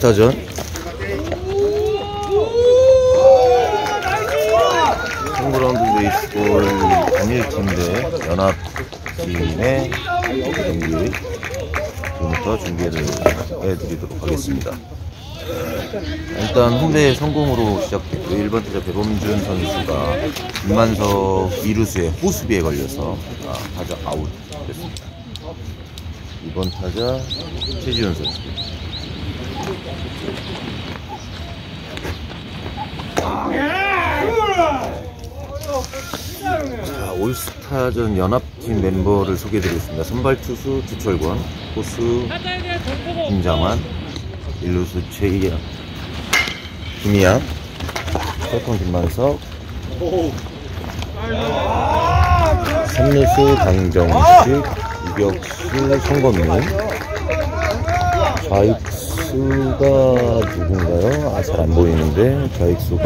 스타전 홈그라운드 베이스볼 단일팀 대 연합팀의 경기 지금부터 준비를 해드리도록 하겠습니다. 일단 홈팀 선공으로 시작됐고 1번 타자 배범준 선수가 김만석 이루수의 호수비에 걸려서 아, 타자 아웃 됐습니다. 2번 타자 최지훈 선수 자, 올스타전 연합팀 멤버를 소개해드리겠습니다. 선발 투수 주철권, 포수 김장환, 일루수 최희양, 김희양, second 김만석, 삼루수 강정식, 유격수 송건민, 좌익수가 누군가요? 아, 잘 안 보이는데, 좌익수가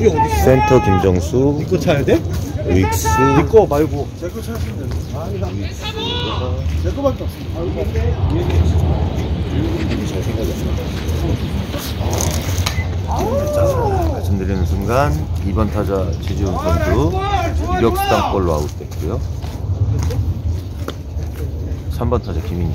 김동환, 센터 김정수, 이거 차야 돼? 우익수, 이거 말고 내거 찾으면 돼. 내 거밖에 없어. 자, 말씀드리는 순간 2번 타자 지지훈 선수 유격수 땅볼로 아웃됐고요 3번 타자 김인희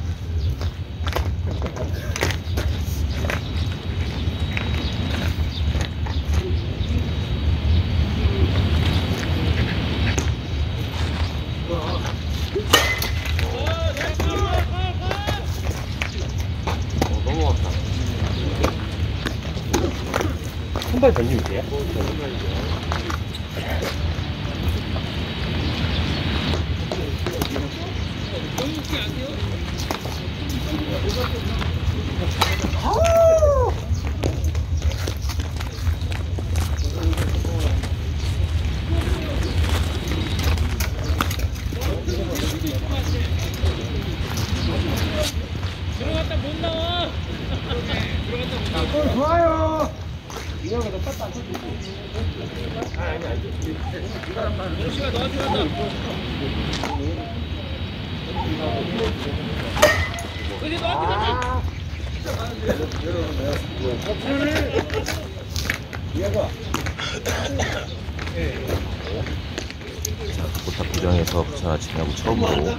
한발 던지면 돼요? 자, 고탑 구장에서 부천 아침 야구 처음으로 어,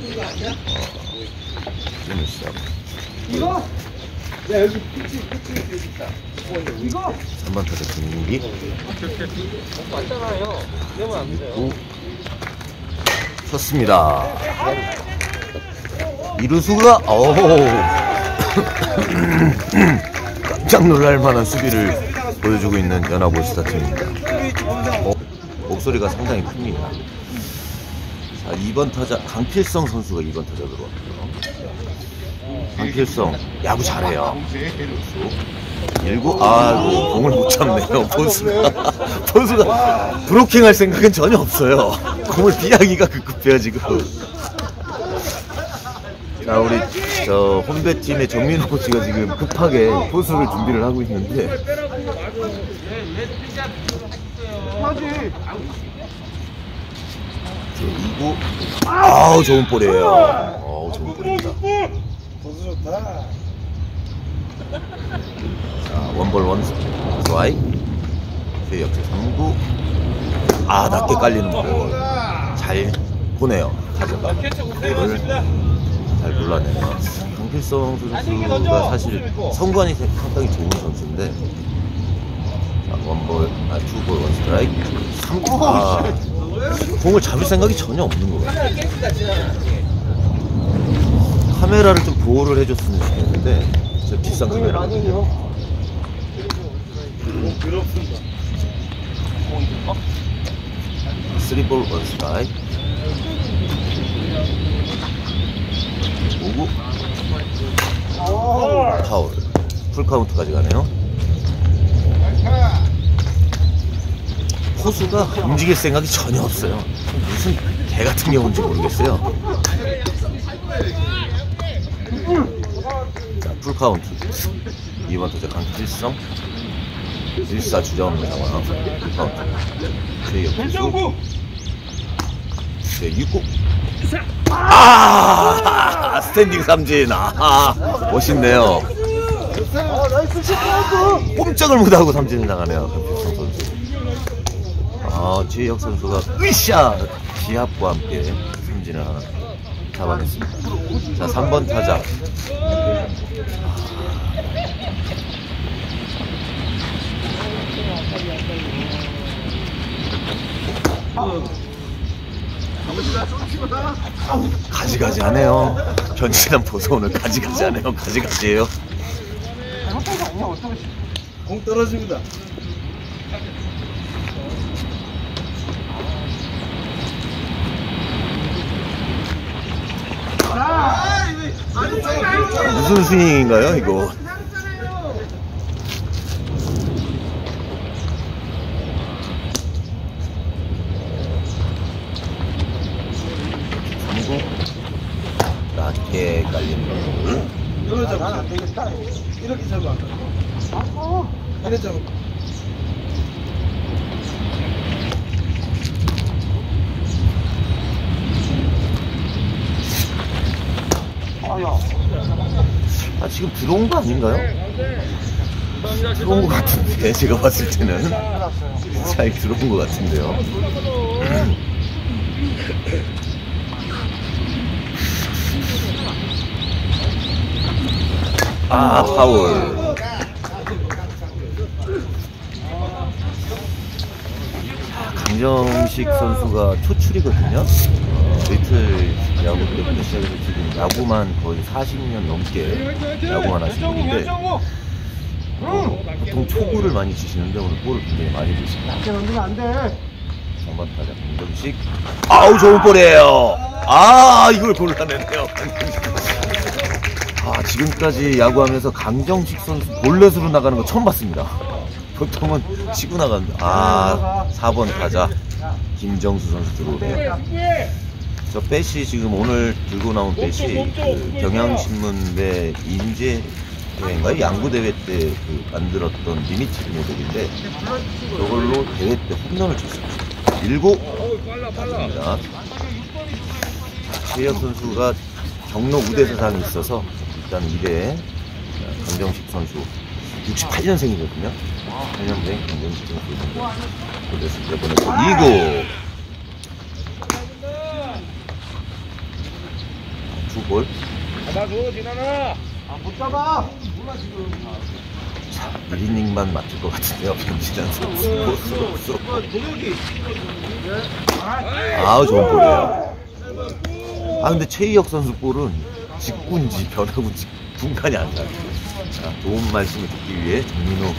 팀을 시작 이거? 야 여기 피치 피치 여기 있다. 이거? 3번 타자 김민기 맞잖아요. 이러면 안 돼요. 오, 쳤습니다. 이루수가 어우 깜짝 놀랄 만한 수비를 보여주고 있는 연합 올스타 팀입니다. 어, 목소리가 상당히 큽니다. 자, 2번 타자 강필성 선수가 2번 타자 들어왔고요. 강필성 야구 잘해요. 일구 아 공을 못 잡네요. 포수가 포수가 브로킹 할 생각은 전혀 없어요. 공을 피하기가 급급해요 지금. 자 우리 저 홈배 팀의 정민호 코치가 지금 급하게 포수를 준비를 하고 있는데 저 2구 아우 좋은 볼이에요. 아우 좋은 볼입니다. 보수 좋다. 자, 원볼 원 스트라이 최역제 3구 아 낮게 깔리는 볼잘 보내요. 타자가 볼을 잘 골라내요. 강필성 선수가 사실 성관이 상당히 좋은 선수인데 자, 원볼, 아, 투볼, 원 스트라이크, 3, 아, 공을 잡을 생각이 전혀 없는 것 같아요. 카메라를 좀 보호를 해줬으면 좋겠는데, 저 비싼 카메라 거든요. 쓰리볼, 원 스트라이크. 오구, 파울. 풀카운트까지 가네요. 포수가 움직일 생각이 전혀 없어요. 무슨 개 같은 경우인지 모르겠어요. 자, 풀카운트. 2번 타자 강필성. 1사 주자없는 상황. 풀카운트. 제 옆에서. 제 6구. 아! 스탠딩 삼진. 아! 멋있네요. 꼼짝을 못하고 삼진을 나가네요. 강필성 선수. 아, 지혜혁 선수가 으쌰! 기합과 함께 삼진을 하나 잡아냈습니다. 자, 3번 타자. 가지가지 하네요. 변신한 보소 오늘 가지가지 하네요. 가지가지예요. 공 떨어집니다. 무슨 스윙인가요, 이거? 낮게 깔리는 볼. 이거 잡아. 안 되겠다. 이렇게 잡아. 이렇게 잡아. 아, 지금 들어온 거 아닌가요? 들어온 거 같은데, 제가 봤을 때는. 잘 들어온 거 같은데요. 아, 파울. 강정식 선수가 초출이거든요. 어, 리틀 야구 때부터 시작해서 지금 야구만 거의 40년 넘게 야구만 하신 분인데 어, 보통 초구를 많이 치시는데 오늘 볼을 굉장히 많이 주십니다. 넘기면 안 돼. 정말 타자 강정식 아우 좋은 볼이에요. 아 이걸 골라내네요. 아 지금까지 야구하면서 강정식 선수 볼넷으로 나가는 거 처음 봤습니다. 보통은 치고 나간다. 아 4번 타자 김정수 선수 들어오네요. 저 뱃이 지금 오늘 들고 나온 뱃이 그 경향신문배 인제 대회인가요? 양구 대회 때 그 만들었던 limited 모델인데 저걸로 대회 때 홈런을 쳤습니다. 일곱 맞습니다. 최혁 선수가 경로 우대 사상이 있어서 일단 2대 강정식 선수 68년생이거든요. 8년생 강정식 선수 때 보내고 2구 두볼 잡아줘, 진아나. 아, 못 잡아. 몰라, 지금. 1이닝만 맞출 것 같은데요. 변진환 선수. 포수. 동혁이. 아우 좋은 볼이에요. 아 근데 최희혁 선수 볼은 직구인지 변화구인지 분간이 안 나요. 자, 좋은 말씀을 듣기 위해 정민호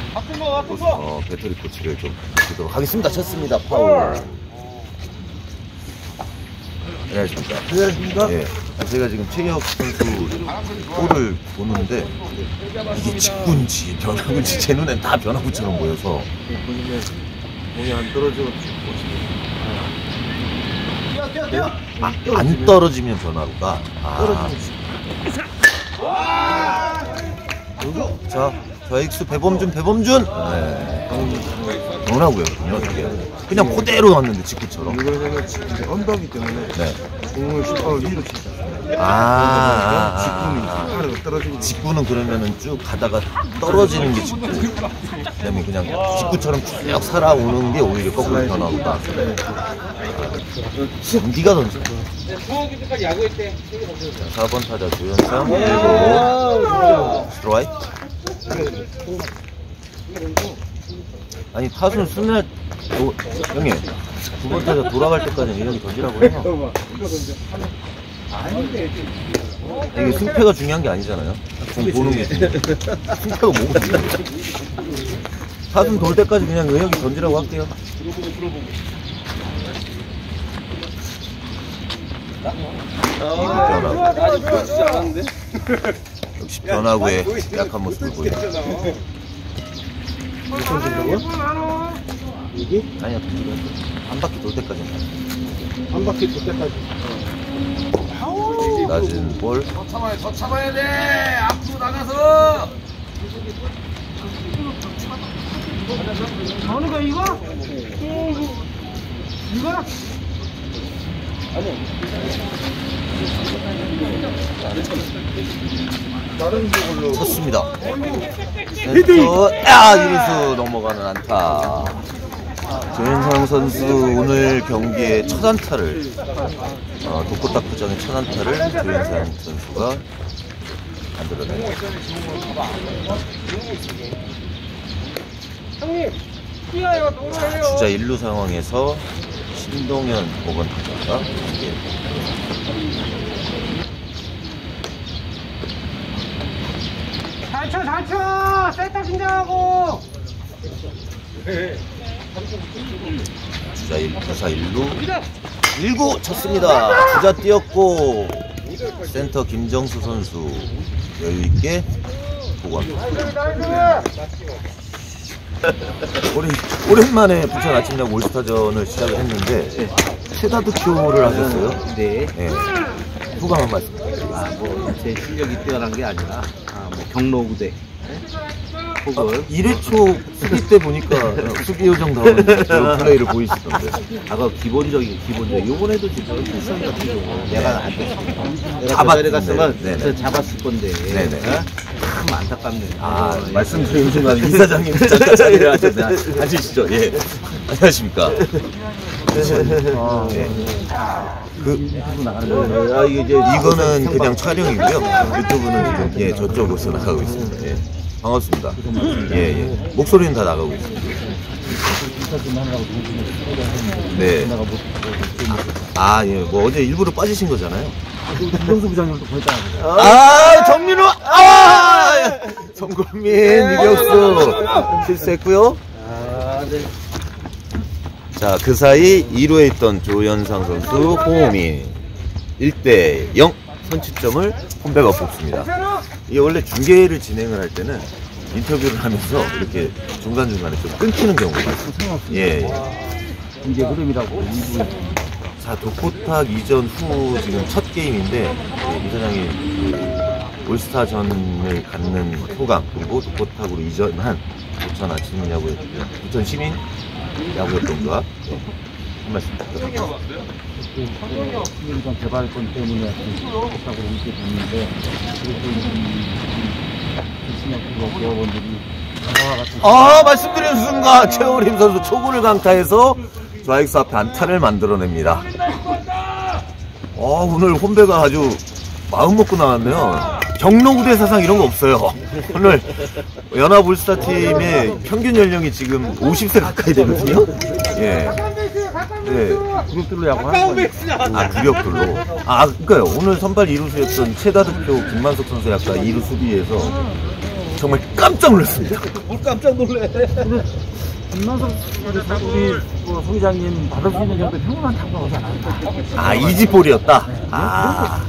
거. 어, 배터리 코치를 좀 드리도록 하겠습니다. 쳤습니다. 파울. 안녕하십니까. 안녕하십니까? 예. 아, 제가 지금 최희혁 선수 볼을 보는데 이게 직구인지 변화구인지 제 눈엔 다 변화구처럼 보여서 공이 안 떨어지고. 뛰어, 뛰어, 뛰어. 아, 안 떨어지면 변화구가 아, 자, 저 X 배범준 배범준 네. 변화구였군요 저게 그냥 그대로 왔는데 직구처럼 이거는 이제 언덕이기 때문에 네. 공을 슈퍼 위로 치자. 아, 아, 아, 직구는 아, 아. 아래로 떨어지고. 직구는 그러면은 쭉 가다가 떨어지는 게 직구 그다음에 그냥 직구처럼 쭉 살아오는 게 오히려 거꾸로 변화구다 장기가 던져. 중학교 때까지 야구했대. 4번 타자 조현상 1구 스트라이크. 아니 타순 스냅 도, 형님 9번 타자 돌아갈 때까지는 이렇게 던지라고 해요. 아닌데. 이게 승패가 중요한 게 아니잖아요. 공 보는 게. 승패가 중요해. 타순 돌 때까지 그냥 의욕이 던지라고 할게요. 이구 변화구. 아 역시 변화구의 약한 모습을 보여요. 여기? 아니야, 한 바퀴 돌 때까지. 한 바퀴 돌 때까지. 낮은 볼. 더 참아야 더 참아야 돼. 앞으로 나가서. 어느 거 이거? 이거? 쪽 으로. 쳤습니다. 센터, 아, 이루수 넘어가는 안타. 조현상 선수 오늘 경기의 첫 안타를, 어, 독고탁구장의 첫 안타를 조현상 선수가 노래해요. 주자 1루 상황에서 신동현 5번 타자가 이게 잘 쳐, 잘 쳐! 세터 긴장하고! 주자 1, 타자 1루 1구 쳤습니다. 주자 뛰었고 센터 김정수 선수 여유 있게 보고합니다. 오랜, 오랜만에 부천 아침야구 올스타전을 시작을 했는데 최다 득표를 하셨어요. 네. 네. 후감 한 말씀. 아, 뭐, 제 실력이 뛰어난 게 아니라, 아, 뭐, 경로구대. 혹은, 1회초 수비 때 보니까 수비 요정 나오는 그런 플레이를 보이시던데. 아까 기본적인, 기본적인. 요번에도 지금 필성 같은 경우, 내가 안 됐어. 내가 잡았- 그 자리에 갔으면, 네네. 저 잡았을 건데. 네네. 어? 참 안타깝네. 아, 어, 말씀드린 순간 이사장님 잠깐 자리를 하셨네. 앉으시죠. 예. 안녕하십니까. 어, 네. 그, 아, 이게. 이거는 그냥 촬영이고요. 유튜브는 지금, 예, 저쪽으로 나가고 있습니다. 예. 반갑습니다. 예, 예. 목소리는 다 나가고 있습니다. 네. 아, 예. 뭐 어제 일부러 빠지신 거잖아요. 김정수 부장님도 보였잖아요. 아, 정민우! 아! 송골민, 유격수. 실수했고요. 아, 네. 자, 그 사이 2루에 있던 조현상 선수, 호호민 1대 0 선취점을 홈배가 뽑습니다. 이게 원래 중계를 진행을 할 때는 인터뷰를 하면서 이렇게 중간중간에 좀 끊기는 경우가 많습니다. 예, 예. 이제 흐름이라고. 자, 독보탁 이전 후 지금 첫 게임인데 예, 이 사장이 그 올스타전을 갖는 소감 그리고 독보탁으로 이전한 부천 아침 야구 부천 시민 야구협동과 예, 한 말씀 부탁드립니다. 신경전 개발권 때문에 그렇다고 이렇게 됐는데 그리고 이신학교 대학원들이 저와 같은 아 말씀드린 순간 최우림 선수 초구를 강타해서 좌익수 앞에 안타를 만들어냅니다. 어, 오늘 홈배가 아주 마음 먹고 나왔네요. 경로구대 사상 이런 거 없어요. 오늘 연합올스타 팀의 평균 연령이 지금 50세 가까이 되거든요. 예. 네. 그룹들로 야구하는 거예요. 아, 구력들로. 아, 그니까요. 오늘 선발 2루수였던 최다득표 김만석 선수 아까 2루 수비에서 정말 깜짝 놀랐습니다. 뭘 깜짝 놀래. 김만석 우리 뭐 소장님 받을 수 있는 정도 평범한 타구하지 않아요. 아, 이지볼이었다? 아.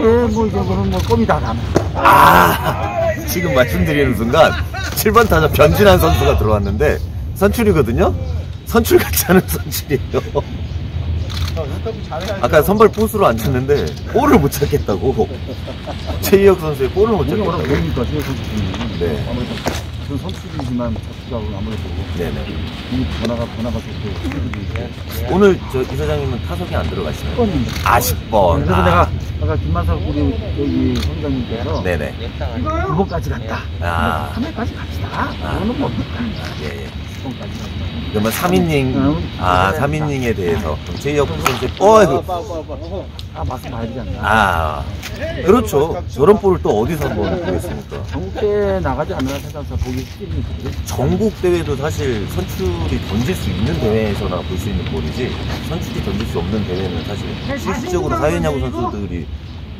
예, 뭐 이제 뭐는 뭐 껌이 다 나면. 아, 지금 말씀드리는 순간 7번 타자 변진환 선수가 들어왔는데 선출이거든요. 선출 같지 않은 선출이에요. 아까 선발 포수로 안 쳤는데 볼을 못 찾겠다고. 최희혁 선수의 볼을 못 찾겠다고. 보 전 선수이지만 자투가 아무래도 네네. 이 변화가 변화가 좋고 오늘 저 이 사장님은 타석에 안 들어가시나요? 번 아, 10번. 그래서 아, 내가 아까 김만석 우리 여기 선장님께서 네네. 9번까지 갔다. 아. 3회까지 갑시다. 아. 그거는 뭡니까? 예, 예. 10번까지. 그러면 3이닝, 응. 아, 3이닝에 대해서. 그럼 제이홉 선수, 어이구. 아, 말씀 봐야 되지 않나. 아, 그렇죠. 저런 볼을 또 어디서 한번 보겠습니까? 전국대회 나가지 않는 세상에서 보기 쉽거든요. 전국 대회도 사실 선출이 던질 수 있는 대회에서나 볼 수 있는 볼이지 선출이 던질 수 없는 대회는 사실 실질적으로 사회야구 선수들이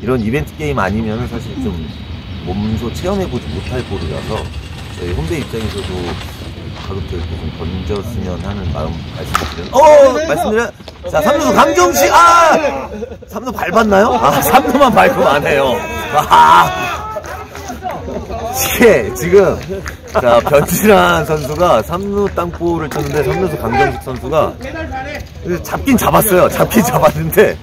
이런 이벤트 게임 아니면 사실 좀 몸소 체험해보지 못할 볼이라서 저희 홈대 입장에서도 가급적 이렇게 좀 던졌으면 하는 마음 말씀드려요. 어! 말씀드려 자, 3루 강정식! 아! 3루 밟았나요? 아, 3루만 밟으면 안 해요. 아! 예, 지금 자 변진환 선수가 3루 땅볼을 쳤는데 3루수 강정식 선수가 잡긴 잡았어요. 잡긴 잡았는데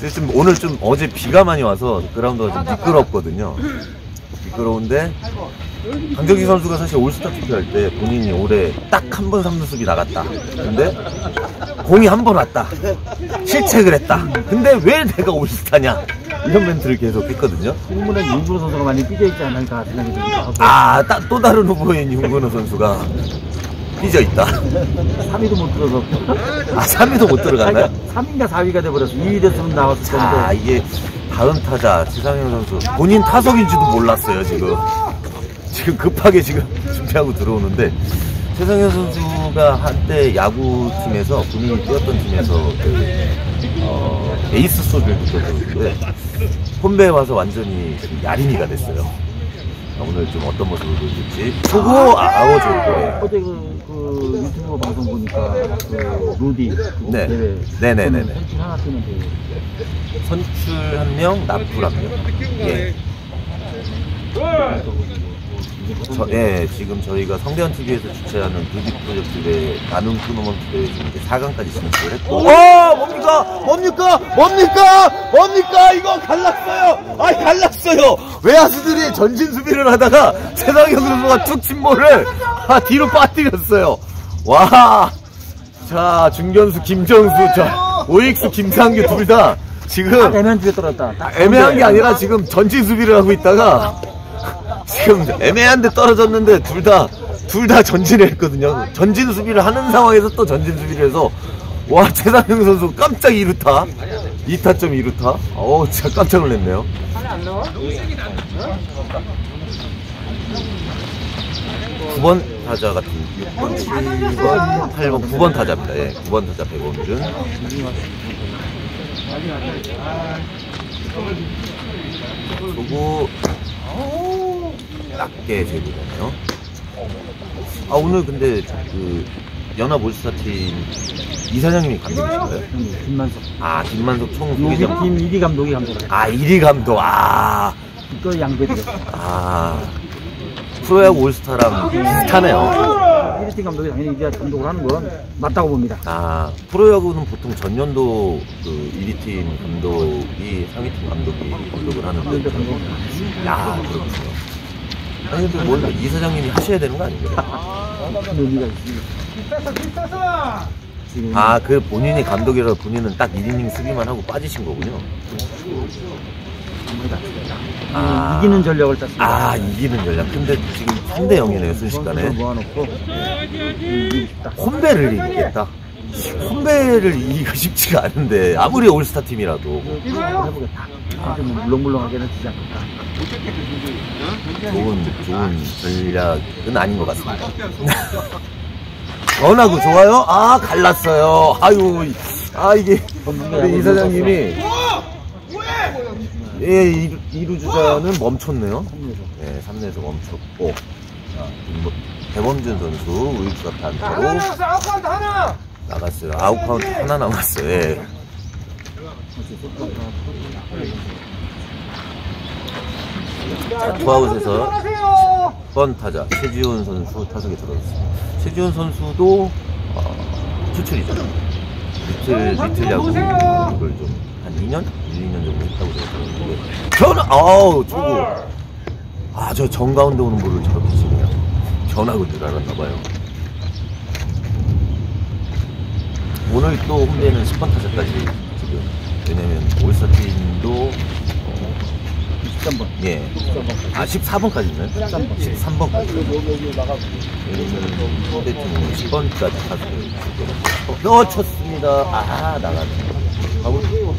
지금 오늘 좀 어제 비가 많이 와서 그라운드가 좀 미끄럽거든요. 미끄러운데 강정식 선수가 사실 올스타 투표할 때 본인이 올해 딱 한번 3루 수비 나갔다. 근데 공이 한 번 왔다. 실책을 했다. 근데 왜 내가 올스타냐? 이런 멘트를 계속 했거든요. 일본의 윤준호 선수가 많이 삐져있지 않을까 생각이 듭니다. 아, 따- 또 다른 후보인 윤건우 선수가 삐져 있다. 3위도 못 들어서. 아, 3위도 못 들어갔나요? 3위인가 4위가 돼버렸어. 2위 됐으면 나왔을 자, 텐데. 이게 다음 타자 지상현 선수 본인 타석인지도 몰랐어요 지금. 지금 급하게 지금 준비하고 들어오는데 최상현 선수가 한때 야구팀에서 본인이 뛰었던 팀에서 그, 어, 에이스 소리를 듣거든요. 홈배에 와서 완전히 야린이가 됐어요. 아, 오늘 좀 어떤 모습을 보여줄지. 초구 아웃 좋고요. 어제 그, 그 유튜브 방송 보니까 그 루디 그 네. 대회 네네네네. 선출 하나 뛰는 대회 선출 한 명, 납출 한 명. 예. 저, 예, 지금 저희가 성대한 TV에서 주최하는 뮤직 프로젝트의 나눔 토너먼트 대회 지금 이제 4강까지 진출을 했고. 어, 뭡니까? 뭡니까? 뭡니까? 뭡니까? 이거 갈랐어요! 아, 갈랐어요! 외야수들이 전진 수비를 하다가 최상현 선수가 툭 침몰을 아, 뒤로 빠뜨렸어요. 와! 자, 중견수 김정수, 자, 오익수 김상규 둘 다 지금 애매한 뒤에 떨어졌다. 딱 애매한 게 아니라 지금 전진 수비를 하고 있다가 지금 애매한 데 떨어졌는데 둘 다 둘 다 전진을 했거든요. 전진 수비를 하는 상황에서 또 전진 수비를 해서 와 최상영 선수 깜짝 2루타 2타점 2루타 어우 진짜 깜짝 놀랐네요. 안 나와? 9번 타자 같은 6번, 7번, 8번, 9번 타자입니다. 예, 9번 타자 백원준. 그리고 낮게 제구네요. 아 오늘 근데 그 연합 올스타팀 이사장님이 감독이신가요? 음, 김만석. 아 김만석 총 소개장. 팀 1위 감독이 감독을 아 1위 감독. 아, 이거 양배드렸어. 아 프로야구 올스타랑 비슷하네요. 1위 팀 감독이 당연히 1위 감독을 하는 건 맞다고 봅니다. 아, 프로야구는 보통 전년도 그 1위팀 감독이 상위팀 감독이 감독을 하는데, 야, 그렇군요. 아니, 근데 뭘, 이 사장님이 하셔야 되는 거 아닌가요? 큰 의미가 있습니다. 비싸서 비싸서 지금 아, 그 본인이 감독이라 본인은 딱 1이닝 수비만 하고 빠지신 거군요. 아. 이기는 전력을 짰습니다. 아, 이기는 전략. 근데 지금 3대 0이네요, 순식간에. 모아놓고. 홈배를 이기겠다. 홈배를 이기기가 쉽지가 않은데, 아무리 올스타 팀이라도. 이거 해보겠다. 아, 좀 물렁물렁하게는 지지 않겠다. 좋은 좋은 전략은 아닌 것 같습니다. 원하고 좋아요? 아 갈랐어요. 아유 아 이게 우리 이 사장님이 예 이루, 이루 주자는 멈췄네요. 네 3내에서 멈췄고 자, 배범준 선수 우익수 하나 안타로 나갔어요. 아웃 카운트 하나 남았어요. 예. 자 투아웃에서 10번 타자 최지훈 선수 타석에 들어갔습니다. 최지훈 선수도 어, 중출이죠. 리틀 리틀 야구를 좀 한 2년, 1, 2년 정도 했다고 들었는데 변화 아우 초구 아 저 정가운데 오는 볼을 저렇게 치네요. 변화군 줄 알았나 봐요. 오늘 또 홈대는 10번 타자까지 지금 왜냐면 올스타 팀도 어, 13번. 예. 아, 14번까지 있나요? 13번. 13번까지. 저희는 상대팀은 10번까지 가서 어, 쳤습니다. 아. 가보세요.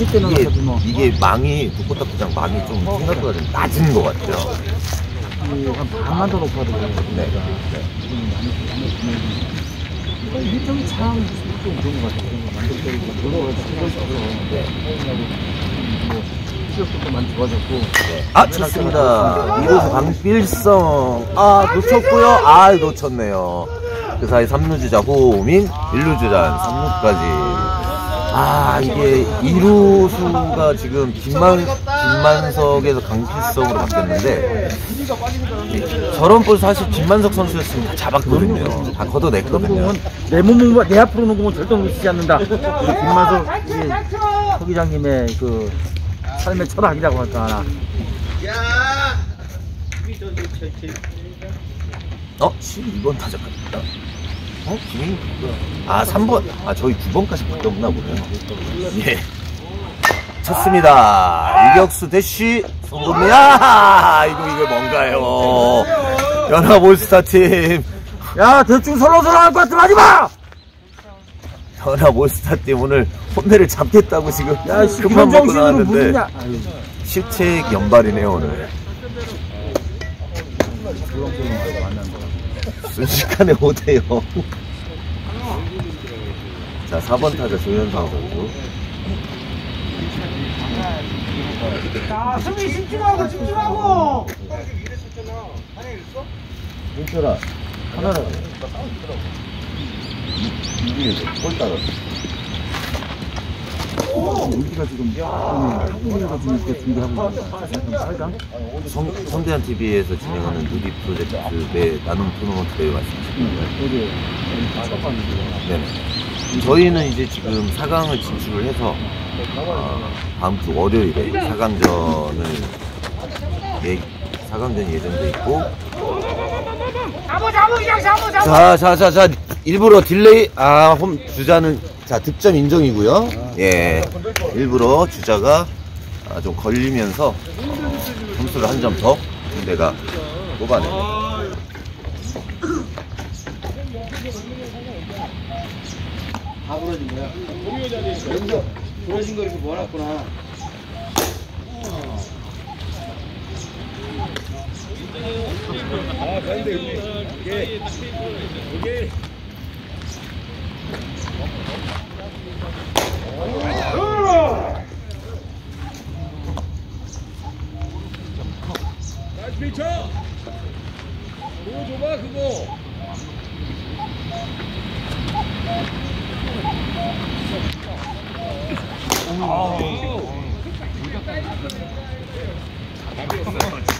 이게 뭐 이게 망이, 독보탁구장 망이 좀 생각보다 좀 낮은 것 같아요. 한 반만 더 높아도 그래요. 네. 그러니까 일정이 참좀 좋은 것 같아요. 그런 거 네. 뭐 시력도 많이 좋아졌고 아, 좋습니다. 이곳 강필성. 아, 놓쳤고요. 아, 놓쳤네요. 그 사이 3루 주자 호민, 1루 주자 3루까지. 아, 이게 2루수가 지금 김만, 김만석에서 강필성으로 바뀌었는데, 저런 볼 사실 김만석 선수였으면 다 잡았거든요. 다 걷어냈거든요. 내 몸은 내 앞으로 놓은 공은 절대 놓치지 않는다. 우리 김만석 서 기장님의 그 삶의 철학이라고 할까 하나. 어? 12번 타자 같다. 어? 아, 3번. 아, 저희 9번까지 바뀌었나 보네요. 예. 쳤습니다. 유격수 대쉬 송금이야. 이거 이거 뭔가요? 연합 올스타 팀. 야 대충 설렁설렁 할것 같으면 하지 마. 연합 올스타 팀 오늘 혼내를 잡겠다고 지금 야 씨, 급한 먹고 나왔는데 실책 연발이네요 오늘. 순식간에 5대0. 자, 4번 타자 조현상 선수. 자, 수비 집중하고, 집중하고! 윤철아, 하나라도. 이기에서 골 따라. 우리가 지금 지금 이렇게 준비하고 있는 거야. 지금 8강? 성, 성대한 TV에서 진행하는 누리 프로젝트 내 나눔 토너먼트 대회 말씀하셨나요? 여기 첫 네네. 저희는 이제 지금 4강을 진출을 해서 어, 다음 주 월요일에 4강전을 예, 4강전이 예정돼 있고 잡아, 잡아, 그냥 잡아, 잡아! 자, 자, 자, 자, 일부러 delay, 아, 홈, 주자는, 자, 득점 인정이고요. 예. 일부러 주자가 아, 좀 걸리면서, 어, 점수를 한 점 더, 내가 뽑아내요. 다 부러진 거야. 여기서 부러진 거 이렇게 모 아놨구나. 바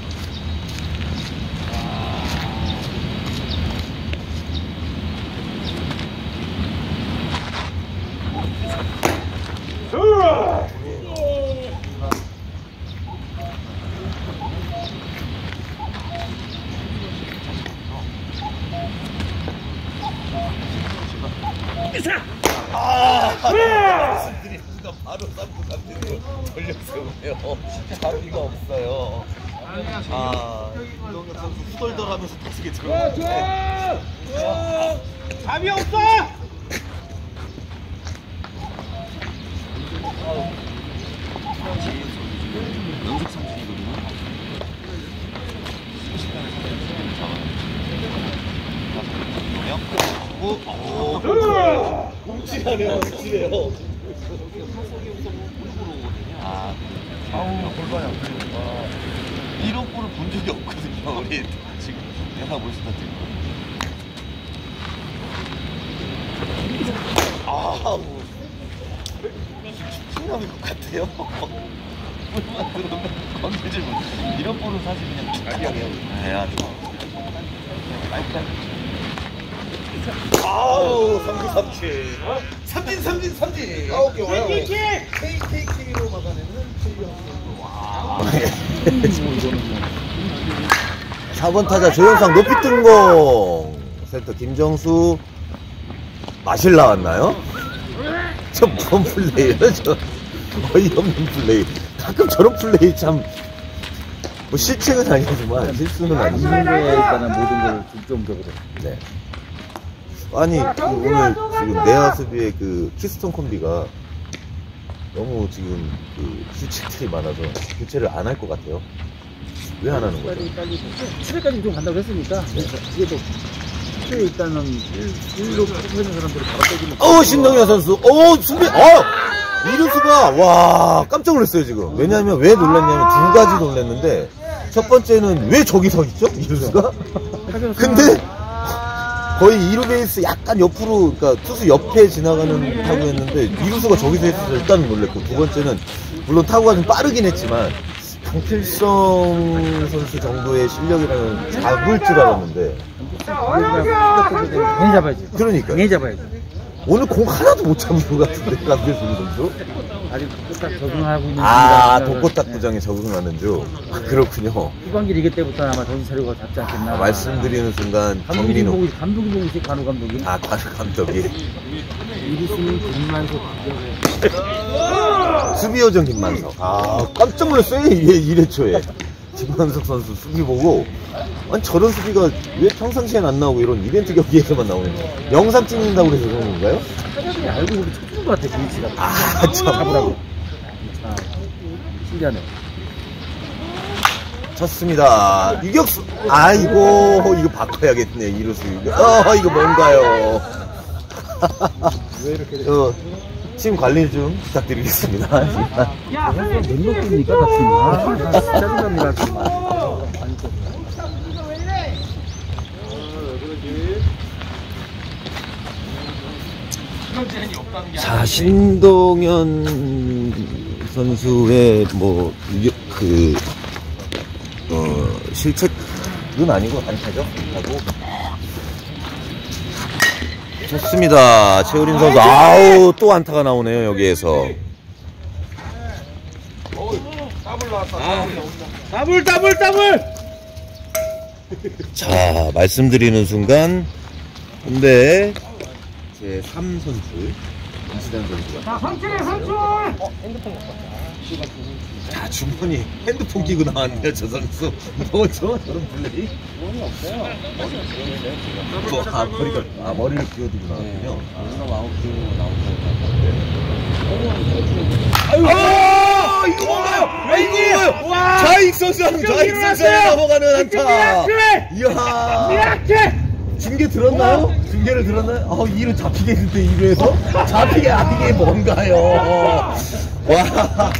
로 3구 3진으로 돌려세우네요. 자비가 없어요. 아, 이동혁 선수 후덜덜하면서 다시게 들어갔는데. 잡이 없어! 연속 삼진이거든요. 순식간에 3점 잡아요. 다섯 명. 하고 어, 움찔하네요 움찔해요 아 아우 골반이 아프네 이런 볼을 본 적이 없거든요 우리 지금 내가 볼스타 팀 아우 충남인 것 같아요 볼만 들어오면 건들지 못 이런 볼은 사실 그냥 자기하게 해야 돼 아우 삼진 삼진 삼진 삼진 삼진 아홉 개 와요 킥킥! KKK로 막아내는 최경 4번 타자 조현상 높이 뜬 공. 센터 김정수 마실 나왔나요? 저뭔 플레이예요? 저 어이없는 플레이. 가끔 저런 플레이 참. 뭐 실책은 아니지만 실수는. 이거에 일단은 모든 걸 중점적으로. 네. 아니 그 오늘 지금 내야 수비의 그 키스톤 콤비가 너무 지금 그 실책들이 많아서 교체를 안 할 것 같아요. 왜 안 하는 거죠? 빨리 빨리. 7회까지 좀 간다고 했으니까. 그래도 7회 일단은 1, 로 뽑히는 사람들을 바로 빼주면 어 신동현 선수. 어 수비 어 이루수가 와 깜짝 놀랐어요 지금. 왜냐하면 왜 놀랐냐면 두 가지 놀랐는데 첫 번째는 왜 저기 서 있죠? 이루수가? 근데 거의 2루 베이스 약간 옆으로 그러니까 투수 옆에 지나가는 타구였는데 이루수가 저기서 있어서 일단 놀랬고 두 번째는 물론 타구가 좀 빠르긴 했지만 강필성 선수 정도의 실력이라면 잡을 줄 알았는데 당연히 잡아야지 그러니까요. 당연히 잡아야지 오늘 공 하나도 못 잡은 것 같은데 강필성 선수 아직 딱 적응하고 있는 아, 독고딱 부장에 적응하는 중. 아, 그렇군요. 후반기 리그 때부터 아마 정신 차리고 잡지 않겠나 아, 말씀드리는 순간 감독이 정민호. 보고 감독이 보고 있어 간호 감독이 아, 다른 감독이. 이루스는 김만석 수비요정 김만석. 아, 깜짝 놀랐어요. 이래, 이래 초에. 김만석 선수 수비 보고. 아니, 저런 수비가 왜 평상시엔 안 나오고 이런 이벤트 경기에서만 나오는 거야? 영상 찍는다고 그래서 그런 건가요? 사장님이 알고 보기 쳐주는 것 같아 김치가 아, 참. 잡으라고 아, 신기하네 쳤습니다. 유격수. 아이고, 이거 바꿔야겠네. 이루수. 어, 이거 뭔가요? 왜 이렇게 어, 팀 관리 좀 부탁드리겠습니다. 야, 몇 높입니까 같은 아 짜증납니다 정말 자, 신동현 선수의 뭐, 유- 그, 어, 실책은 아니고 안타죠? 하고. 좋습니다. 최우린 선수. 아우, 또 안타가 나오네요, 여기에서. 더블 더블 더블! 자, 말씀드리는 순간, 근데, 제 3 선수, 임수단 선수가. 자, 선출해 선출! 자, 주머니 핸드폰 끼고 나왔네요, 저 선수. 뭐죠, 저런 플레이? 머리 없어요. 뭐, 아, 머리가, 아, 머리를 끼워두고 나왔군요. 아, 이거 뭔가요? 아, 이거 뭐예요? 자익 선수 자익 선수에 넘어가는 안타. 이야. Miracle! 중계 들었나요? 중계를 들었나요? 아, 2루 잡히겠는데, 2루에서? 잡히게, 아, 이게 뭔가요? 와.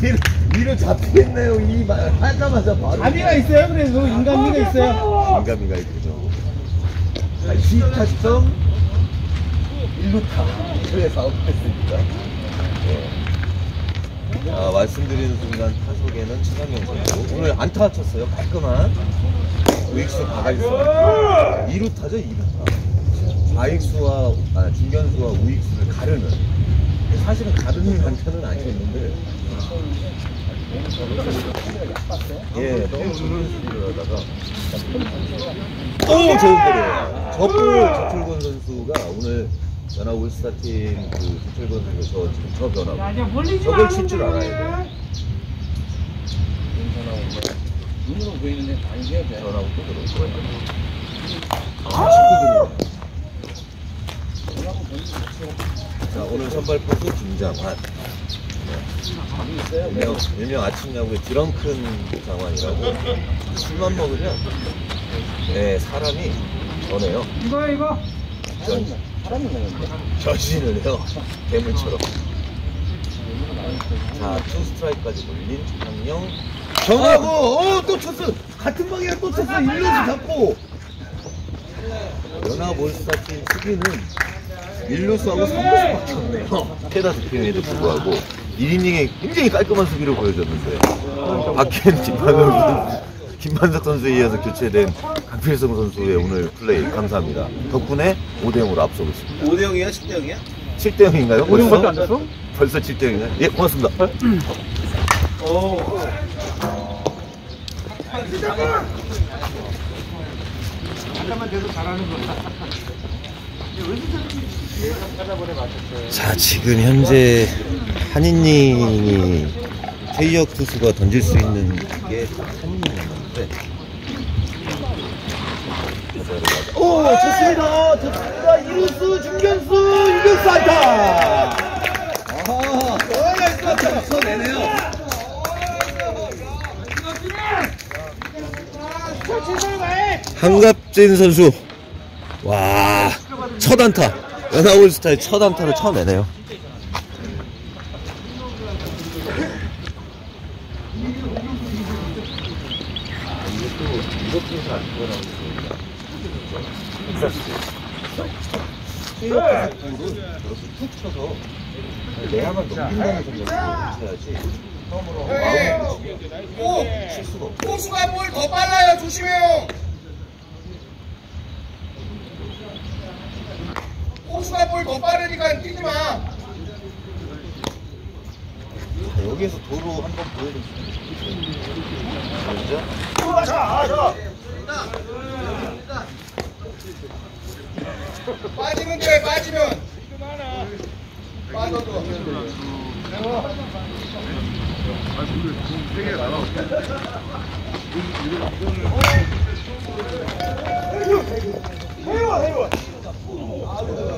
2루, 2루 잡히겠네요, 이 말. 하자마자 바로. 자비가 있어요 그래도 인간미가 있어요 인간미가 있죠. 자, 2타점 1루타 1루에서 아웃했습니다. 네. 아, 말씀드리는 순간 타석에는 최상영 선수 오늘 안타 쳤어요. 깔끔한 우익수 가가있어 2루타죠 2루타 좌익수와 아, 중견수와 우익수를 가르는 사실은 가르는 안타는 아니었는데 예, 너무 좋은 볼이에요. 저볼 조철권 선수가 오늘 연합 올스타팀 그 조철권 선수 저 지금 저 몰리지 저걸 마칠줄 알아야 돼. 눈으로 보이는데 많이 해야 돼. 전화고 또 들어올 거예요. 아, 들어오네. 자, 오늘 선발 포수 김장환. 네. 일명, 일명 아침 야구의 드렁큰 장환이라고 술만 먹으면 네, 사람이 전해요. 이거 이거 변신을 해요. 괴물처럼. 자, 투 스트라이크까지 돌린 상영. 전하고, 어, 또 쳤어. 같은 방향 또 쳤어. 1루수 잡고. 연합 올스타팀 수비는 1루수하고 3루수밖에 없네요. 세다 득점에도 불구하고 1이닝에 굉장히 깔끔한 수비를 보여줬는데 박현 김만석, 김만석 선수에 이어서 교체된 강필성 선수의 오늘 플레이 감사합니다. 덕분에 5대0으로 앞서고 있습니다. 5대0이야? 10대0이야? 7대 0인가요? 오늘 벌써? 밖에 안 됐어? 벌써 7대 0인가요? 예, 고맙습니다. 자, 지금 현재 한인닝이 최희혁 투수가 던질 수 있는 게 한인닝이었는데 오, 좋습니다. 좋습니다. 이루수, 중견수, 유격수 안타. 한갑진 선수. 와, 첫 안타. 연하올스타의 첫 안타를 쳐내네요. 툭 쳐서 내야만 넘긴다는 생각으로 쳐야지. 처음으로 마음을 칠 수가 없어. 호수가 볼 더 빨라요. 조심해요. 호수가 볼 더 빠르니까 뛰지 마. 자, 여기에서 도로 한번 보여줬으면 좋겠어요. 빠지면 돼. 빠지면. 빠져도. 결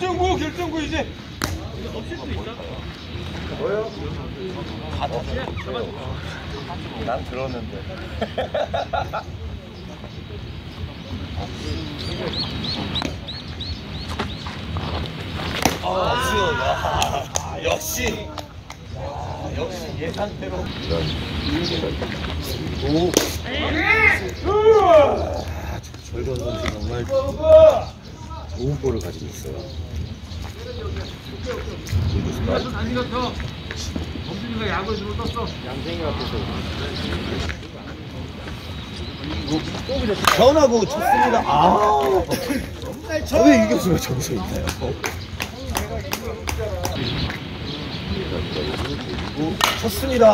정구 결정구 이제. 난 들었는데. 아, 수요. 야, 역시. 야, 역시 예상대로. 오. 아, 절건 선수 정말 좋은 볼을 가지고 있어요. 그리고 스파이크. 변하고 쳤습니다. 아, 왜 이교수가 점수 있나요? 쳤습니다.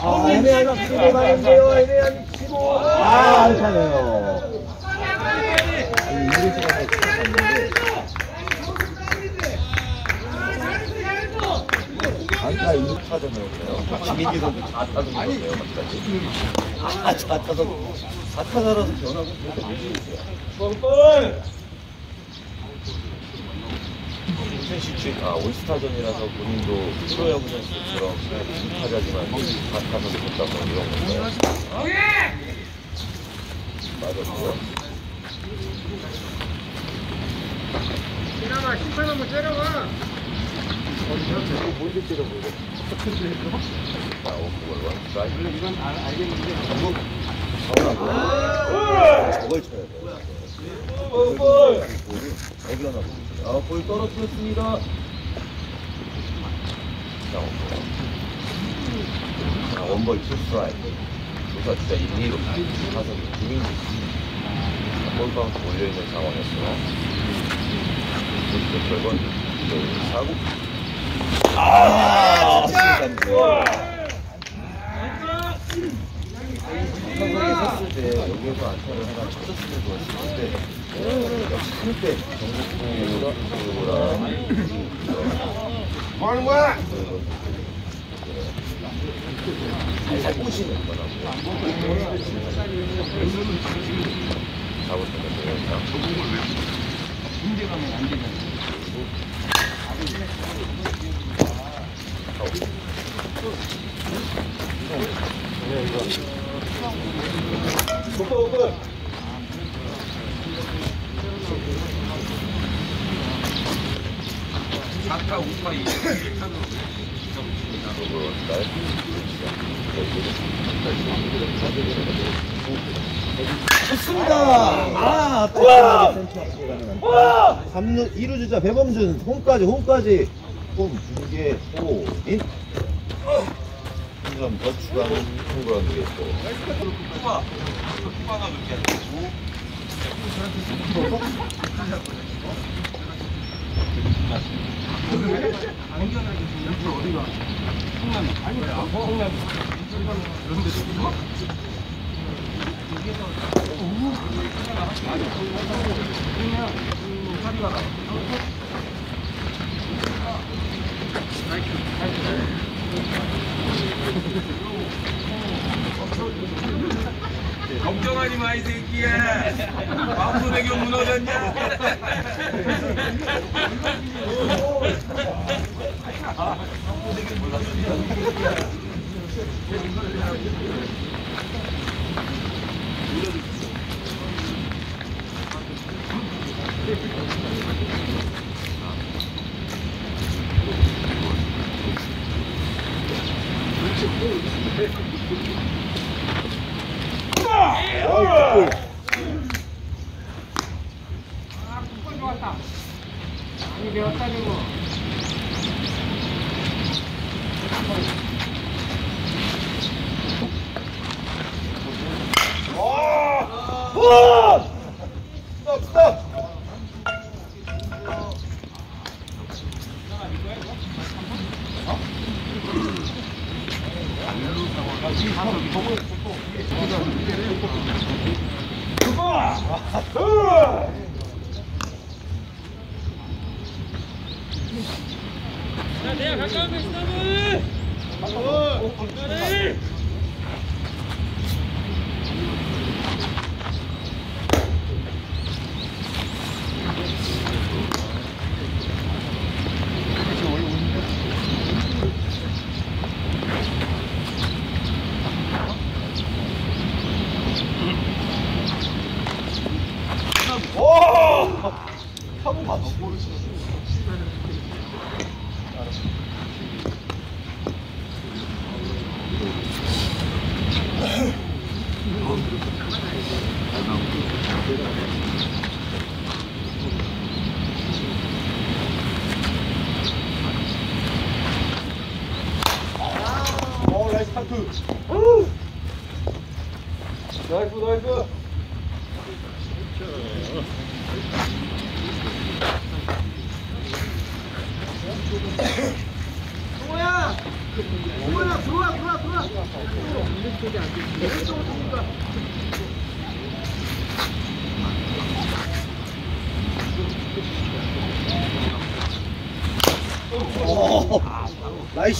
아, 애매한 치고 가는데요. 애매한 치고. 아, 쳤었는데. 안타 2타점이었어요. 김민기 선수 4타점이었어요, 갑자기. 아, 4타점. 4타자라서 변하고 계속 있어요. 인천시 출, 아, 올스타전이라서 본인도 프로야구 선수처럼 2타자지만 4타점 줬다고 이런 건데. 맞았고요. 야, 심판 한번 때려봐. 자, 원볼 원 스트라이크. 이건 알, 알겠는데. 저걸 쳐야 돼. 나고 아, 볼 떨어뜨렸습니다. 자, 원볼. 자, 원볼 투 스트라이크. 조사 진짜 1, 2로 타석이 두명이 볼바운스 몰려있는 상황이었어요. 그리고 결번 사구. 아, 진짜. 상상에 섰을 때 여기에서 안타를 하나 쳤었으면 좋았을 텐데 참때 정국구랑 뭐 하는 거야? 잘 꼬시는 거라고 잡았었는데 문제가면 안 되잖아. 좋습니다. 아, 앞에 센터 앞에 가능한. 3루, 2루 주자 배범준 홈까지 홈까지 홈두개 홈인. 한점 더 추가하는 게 있고 걱정하지 마, 이 새끼야. 마음속에 무너졌냐? 나이스, 나이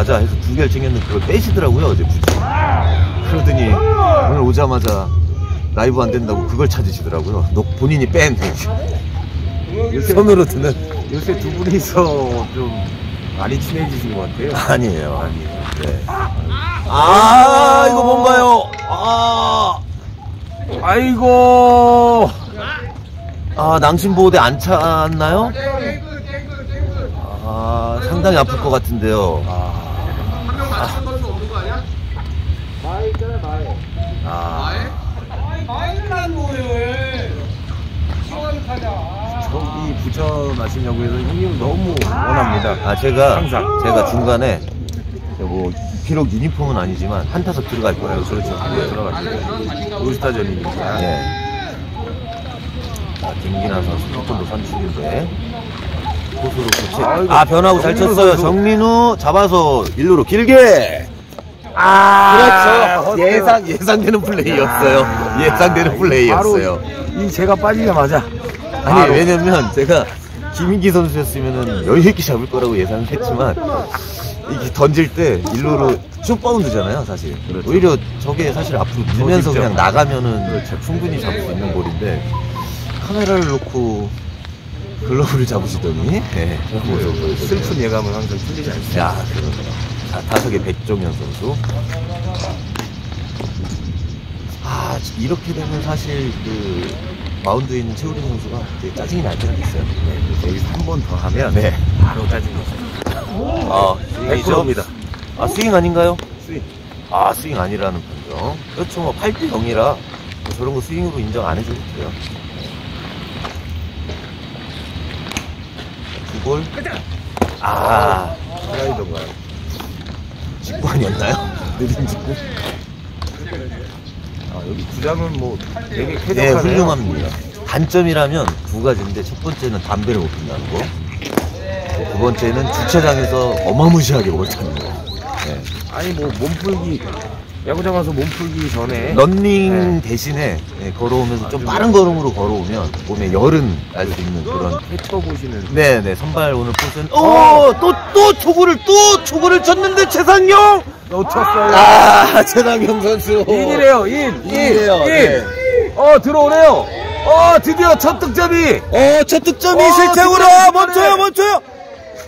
가져가자 해서 두 개를 챙겼는데 그걸 빼시더라고요 어제 굳이. 그러더니 오늘 오자마자 라이브 안 된다고 그걸 찾으시더라고요. 너 본인이 뺀 손으로 드는. 요새 두 분이서 좀 많이 친해지신 것 같아요. 아니에요. 아니에요. 네. 아. 이거 뭔가요. 아, 아이고. 아 낭심보호대 안 찼나요? 아 상당히 아플 것 같은데요 저기 부천하시냐고 해서 형님 너무 원합니다. 아 제가 항상. 제가 중간에 뭐 비록 유니폼은 아니지만 한 타석 들어갈 거예요. 그렇죠. 한번 들어가시죠. 울스타전이니까. 네. 자, 김기나 선수 태권도 선출인데 호수로 교체. 아 변하고 잘 쳤어요. 정민우 잡아서 일루로 길게. 아, 그렇죠. 예상 예상되는 플레이였어요. 예상되는 플레이였어요. 바로 이 제가 빠지자마자 아니 바로. 왜냐면 제가 김인기 선수였으면은 여유 있게 잡을 거라고 예상을 했지만 이게 던질 때 일루로 쭉 바운드잖아요 사실 오히려 저게 사실 앞으로 밀면서 깊죠. 그냥 나가면은 충분히 잡을 수 있는 볼인데 카메라를 놓고 글러브를 잡으시더니 네. 슬픈 예감은 항상 틀리지 않습니다. 야 그러네요 자 타석의 백종현 선수 아 이렇게 되면 사실 그 마운드에 있는 최우린 선수가 되게 짜증이 날 때가 있어요 네. 여기서 한 번 더 하면 네. 바로 짜증이 나요. 아, 스윙이죠? 100%입니다. 아, 스윙 아닌가요? 스윙. 아, 스윙 아니라는 판정. 그렇죠. 뭐 8대 0이라 뭐 저런 거 스윙으로 인정 안 해줘도 돼요. 두 골. 아, 슬라이더인가요? 직구 아니었나요? 느린 직구? 아, 여기 구장은 뭐 되게 네, 쾌적하네요. 훌륭합니다. 단점이라면 두 가지인데 첫 번째는 담배를 못 핀다는 거. 두 번째는 주차장에서 어마무시하게 오래 타는 거. 네. 아니 뭐 몸풀기 야구장 가서 몸 풀기 전에 런닝 대신에 예, 걸어오면서 좀 빠른 걸음으로 걸어오면 몸에 열은 날 수 있는 그런 해쳐 보시는 네네 선발 오늘 포스는 오또또 초구를 또 초구를 쳤는데 최상영 놓쳤어요. 아 최상영 선수 인이래요 인. 인이래요, 인. 네. 어 들어오네요. 어 드디어 첫 득점이. 어첫 득점이 어, 실책으로 득점이 멈춰요 멈춰요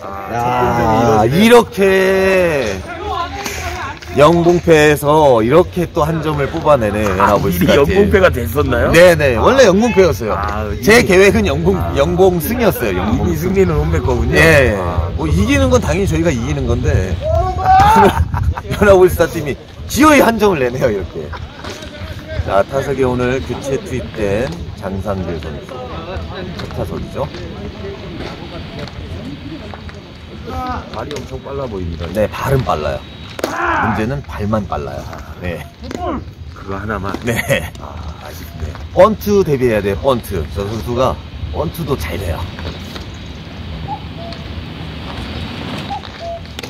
아, 야, 이렇게 영봉패에서 이렇게 또 한 점을 뽑아내네 아, 미리 연봉패가 됐었나요? 네네 원래 영봉패였어요 아, 제 이게- 계획은 영봉 아. 영봉승이었어요 영봉 이 승리는 홈패 거군요. 예. 아, 뭐 이기는 건 당연히 저희가 이기는 건데 연합올스타 팀이 기어이 한 점을 내네요 이렇게. 자 타석에 오늘 교체 투입된 장상길 선수 첫 타석이죠. 발이 엄청 빨라 보입니다. 네 발은 빨라요. 문제는 발만 빨라요. 네. 그거 하나만. 네. 아, 아쉽네. 번트 대비해야 돼요, 번트. 저 선수가 번트도 잘 돼요.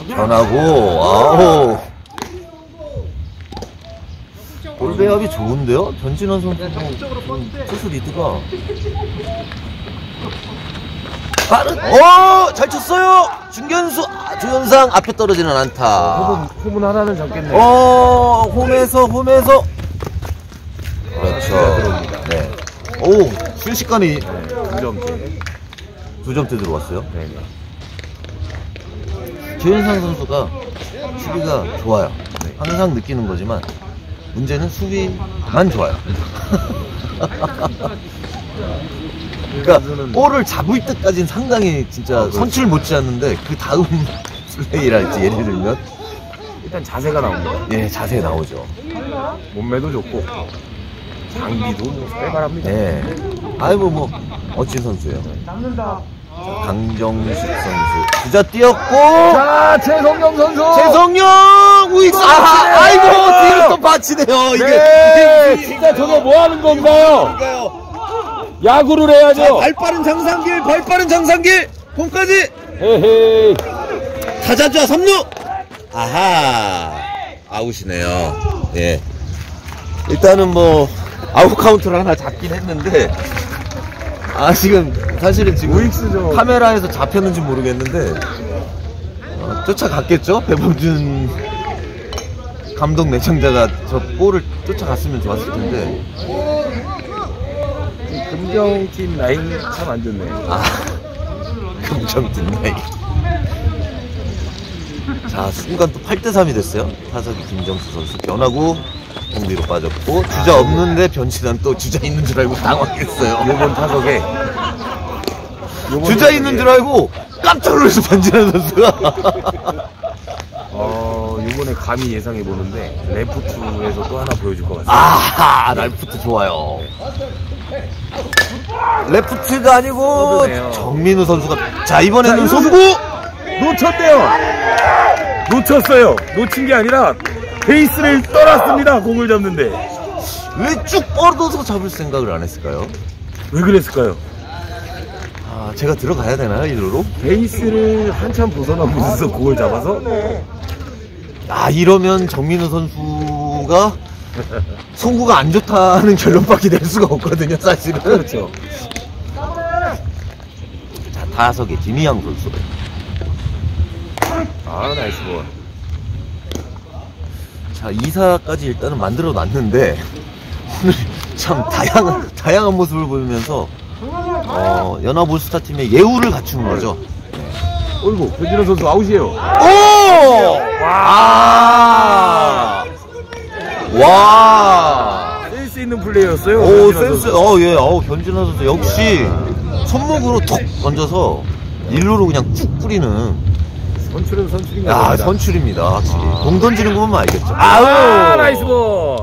변하고, 아우. 볼 배합이 좋은데요? 변진원 선수 투수 리드가. 빠른, 어! 잘 쳤어요! 중견수, 아, 조현상 앞에 떨어지는 않다. 홈은, 홈은 하나는 잡겠네. 어, 홈에서, 홈에서. 그렇죠. 네. 오, 순식간에 두 점째. 두 점대 들어왔어요. 네네. 조현상 선수가 수비가 좋아요. 항상 느끼는 거지만 문제는 수비만 좋아요. 그러니까 볼을 잡을 때까지는 상당히 진짜 선출 못지않는데 그 다음 플레이랄지 예를 들면 일단 자세가 나옵니다. 예 자세 나오죠. 몸매도 좋고, 장비도 뭐 빼발합니다. 네. 아이고 뭐 멋진 선수예요. 자, 강정식 선수 주자 뛰었고 자, 최성경 선수! 최성영 우익수 아, 아이고 뒤로 또 받치네요 이게 네, 진짜 저거 뭐 하는 건가요? 야구를 해야죠. 발 빠른 장상길 발 빠른 장상길. 홈까지. 헤헤이. 타자주와 3루. 아하. 아웃이네요. 예. 일단은 뭐 아웃 카운트를 하나 잡긴 했는데 아 지금 사실은 지금 우익수죠. 카메라에서 잡혔는지 모르겠는데 어, 쫓아갔겠죠? 배범준 감독 내청자가 저 볼을 쫓아갔으면 좋았을 텐데 금정팀 라인 참 안 좋네요. 아, 금정 뒷라인. 자, 순간 또 8대3이 됐어요. 타석이 김정수 선수 변하고, 공뒤로 빠졌고, 주자 없는데 변치단 또 주자 있는 줄 알고 당황했어요. 요번 타석에 요번 주자 타석에, 있는 줄 알고 깜짝 놀라서 변진환 선수가. 어, 요번에 감히 예상해 보는데 레프트에서 또 하나 보여줄 것 같습니다. 아하, 랄프트 좋아요. 레프트가 아니고. 정민우 선수가. 자, 이번에는 자, 송구! 놓쳤대요. 놓쳤어요. 놓친 게 아니라 베이스를 떠났습니다. 공을 잡는데 왜 쭉 뻗어서 잡을 생각을 안 했을까요? 왜 그랬을까요? 아, 제가 들어가야 되나요, 일로로? 베이스를 한참 벗어나면서 공을 잡아서 아, 이러면 정민우 선수가 송구가 안 좋다는 결론밖에 낼 수가 없거든요, 사실은. 그렇죠. 자, 타석에 김희양 선수. 아 nice ball. 자, 2사까지 일단은 만들어 놨는데, 오늘 참 다양한, 다양한 모습을 보이면서, 어, 연합 올스타 팀의 예우를 갖추는 거죠. 어이구 변진호 선수 아웃이에요. 오! 와! 와! 센스 있는 플레이였어요. 오, 센스. 어, 예, 어, 변진환 선수 역시 손목으로 톡 던져서 일루로 그냥 쭉 뿌리는, 선출은 선출인 것 야, 같습니다. 선출입니다, 확실히. 공 던지는 것만 알겠죠. 아 나이스 볼.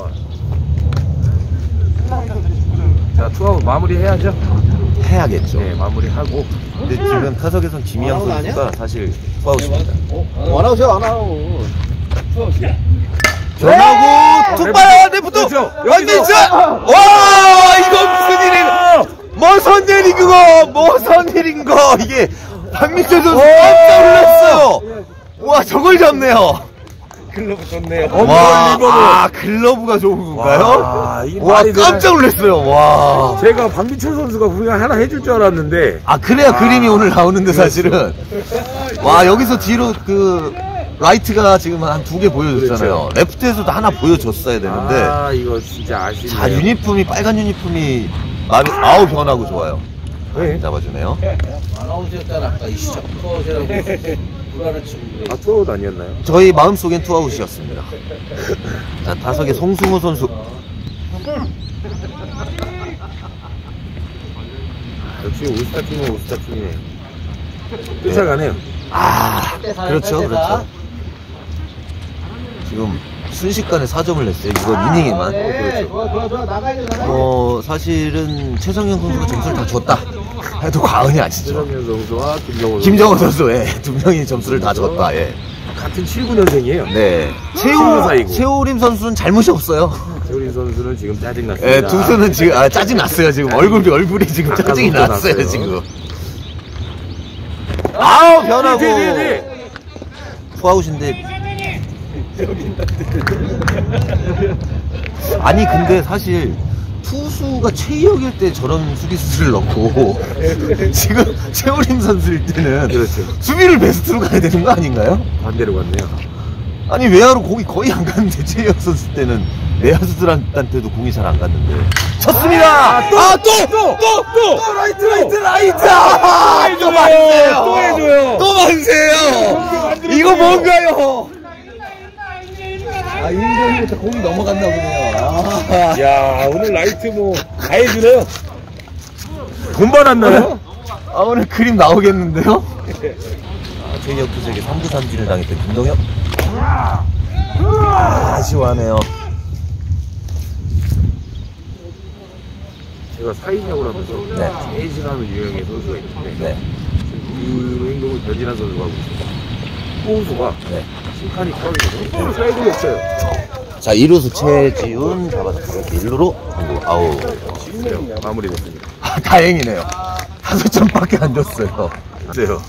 자 투아웃 마무리 해야죠. 해야겠죠. 네 마무리하고 근데 지금 타석에선 김희양 선수가 사실 투아웃입니다. 원아웃이야 원아웃 전하고 투발 레프트. 완민스 와 이거 무슨 일이 뭐선 일인거? 뭐선 일인 거? 이게 박민철 선수 깜짝 놀랐어요. 와 저걸 잡네요. 글러브 좋네요. 와. 아 글러브가 좋은 건가요? 와, 와? 깜짝 놀랐어요. 와. 제가 박민철 선수가 우리가 하나 해줄 줄 알았는데. 아 그래야 그림이 오늘 나오는데 사실은. 와 여기서 뒤로 그 라이트가 지금 한 두 개 보여줬잖아요 레프트에서도 하나 보여줬어야 되는데 아 이거 진짜 아쉽네요. 자 유니폼이 빨간 유니폼이 마음이 아우 변화구 좋아요 네. 잡아주네요 아 투아웃 아니었나요? 저희 마음속엔 투아웃이었습니다 자 타석에 송승우 선수 역시 올스타 팀은 올스타 팀이네. 쫓아가네요. 아 그렇죠 그렇죠 지금 순식간에 4점을 냈어요 이번 이닝에만 그렇죠 뭐 사실은 최성현 선수가 점수를 다 줬다 해도 과언이 아니죠 최성현 선수와 김정호 선수 김정호 선수 예, 두 명이 점수를 다 줬다 예. 같은 79년생이에요. 네 최우, 사이고. 최우림 선수는 잘못이 없어요. 최우린 선수는 지금 짜증났습니다. 예, 두수는 지금, 아, 짜증 났어요, 지금. 얼굴이, 얼굴이 지금 짜증이 났어요, 났어요. 지금. 아우, 변하고. 네, 네, 네. 투아웃인데. 아니, 근데 사실, 투수가 최이혁일 때 저런 수비수를 넣고, 지금 최우림 선수일 때는 그렇죠. 수비를 베스트로 가야 되는 거 아닌가요? 반대로 갔네요. 아니 외야로 공이 거의 안 갔는데 최이혁 선수 때는 내야수들한테도 공이 잘 안 갔는데 쳤습니다. 아또또또 또 라이트 라이트 라이트 아, 또 만세요. 또 해줘요. 또 만세요. 이거 뭔가요? 아 인정부터 공이 넘어갔나 보네요. 아, 야 오늘 라이트 뭐 다 해주네요. 돈 받았나요? 아 오늘 그림 나오겠는데요? 아, 최이혁 투수에게 3구 삼진을 당했던 김동혁. 아, 아쉬워하네요. 제가 사인역을 하면서 네. 제일 싫어하는 유형의 선수가 있는데 네. 그 행동을 변진한 선수가 하고 있습니다. 호수가 네. 심판이 없어요. 자, 2루수 최지훈 잡아줬고요. 1루로 공부 아우. 네, 마무리됐습니다. 아, 다행이네요. 다섯 점밖에 안 줬어요. 어때요?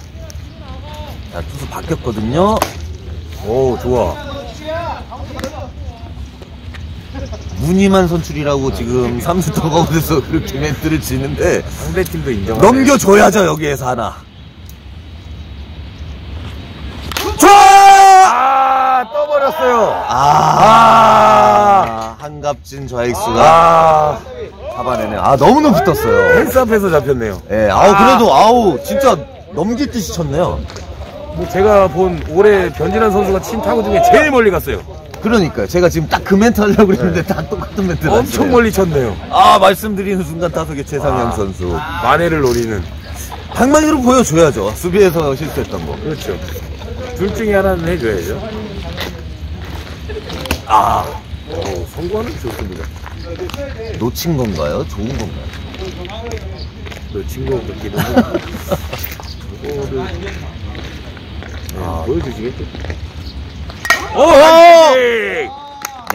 자, 투수 바뀌었거든요. 오, 좋아. 무늬만 선출이라고 지금 삼수 더가웃에서 그렇게 멘트를 치는데 상대 팀도 인정하네. 넘겨줘야죠, 여기에서 하나. 줘! 아 떠버렸어요. 아, 한갑진 좌익수가 아 잡아내네. 아, 너무너무 붙었어요. 펜스 앞에서 잡혔네요. 예, 아우, 그래도, 아우, 진짜 넘길 듯이 쳤네요. 뭐 제가 본 올해 변진한 선수가 친 타구 중에 제일 멀리 갔어요. 그러니까요. 제가 지금 딱 그 멘트 하려고 그랬는데 다 똑같은 멘트 엄청 멀리 쳤네요. 아, 말씀드리는 순간 타석의 최상현 아. 선수. 만회를 노리는. 방망이로 보여줘야죠. 수비에서 실수했던 거. 그렇죠. 둘 중에 하나는 해줘야죠. 아, 오, 성과는 좋습니다. 놓친 건가요? 좋은 건가요? 놓친 것 같기도 하고. 이거를 아, 보여주시겠죠? 오!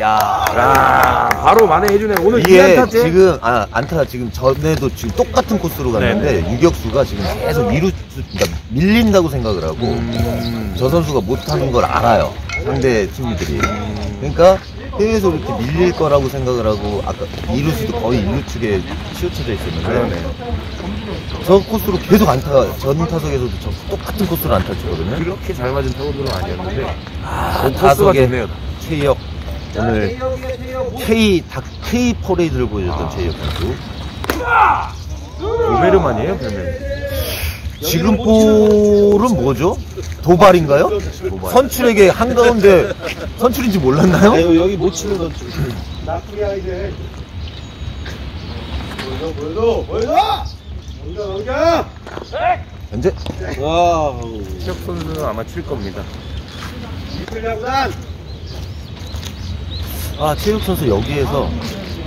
야, 야, 바로 만회해주네. 오늘 이게 2안타째? 지금, 아, 안타 지금 전에도 지금 똑같은 코스로 갔는데, 네. 유격수가 지금 계속 미루, 그러니까 밀린다고 생각을 하고, 음. 저 선수가 못하는 걸 알아요. 상대 팀들이. 그러니까 계속 이렇게 밀릴 거라고 생각을 하고 아까 이루수도 거의 일루측에 치우쳐져 있었는데. 저 코스로 계속 안타 전 타석에서도 저 똑같은 코스로 안타 치거든요. 그렇게 잘 맞은 타구들은 아니었는데. 아, 그 코스가 타석에. 최혁 오늘 K 닭 K 퍼레이드를 보여줬던 최혁 선수. 도베르만이에요, 별명. 지금 볼은 뭐죠? 도발인가요? 선출에게 한가운데 선출인지 몰랐나요? 아유, 여기 못 치는 건 좀. 현재 와우. 시혁 선수는 아마 칠 겁니다. 아 최욱 선수 여기에서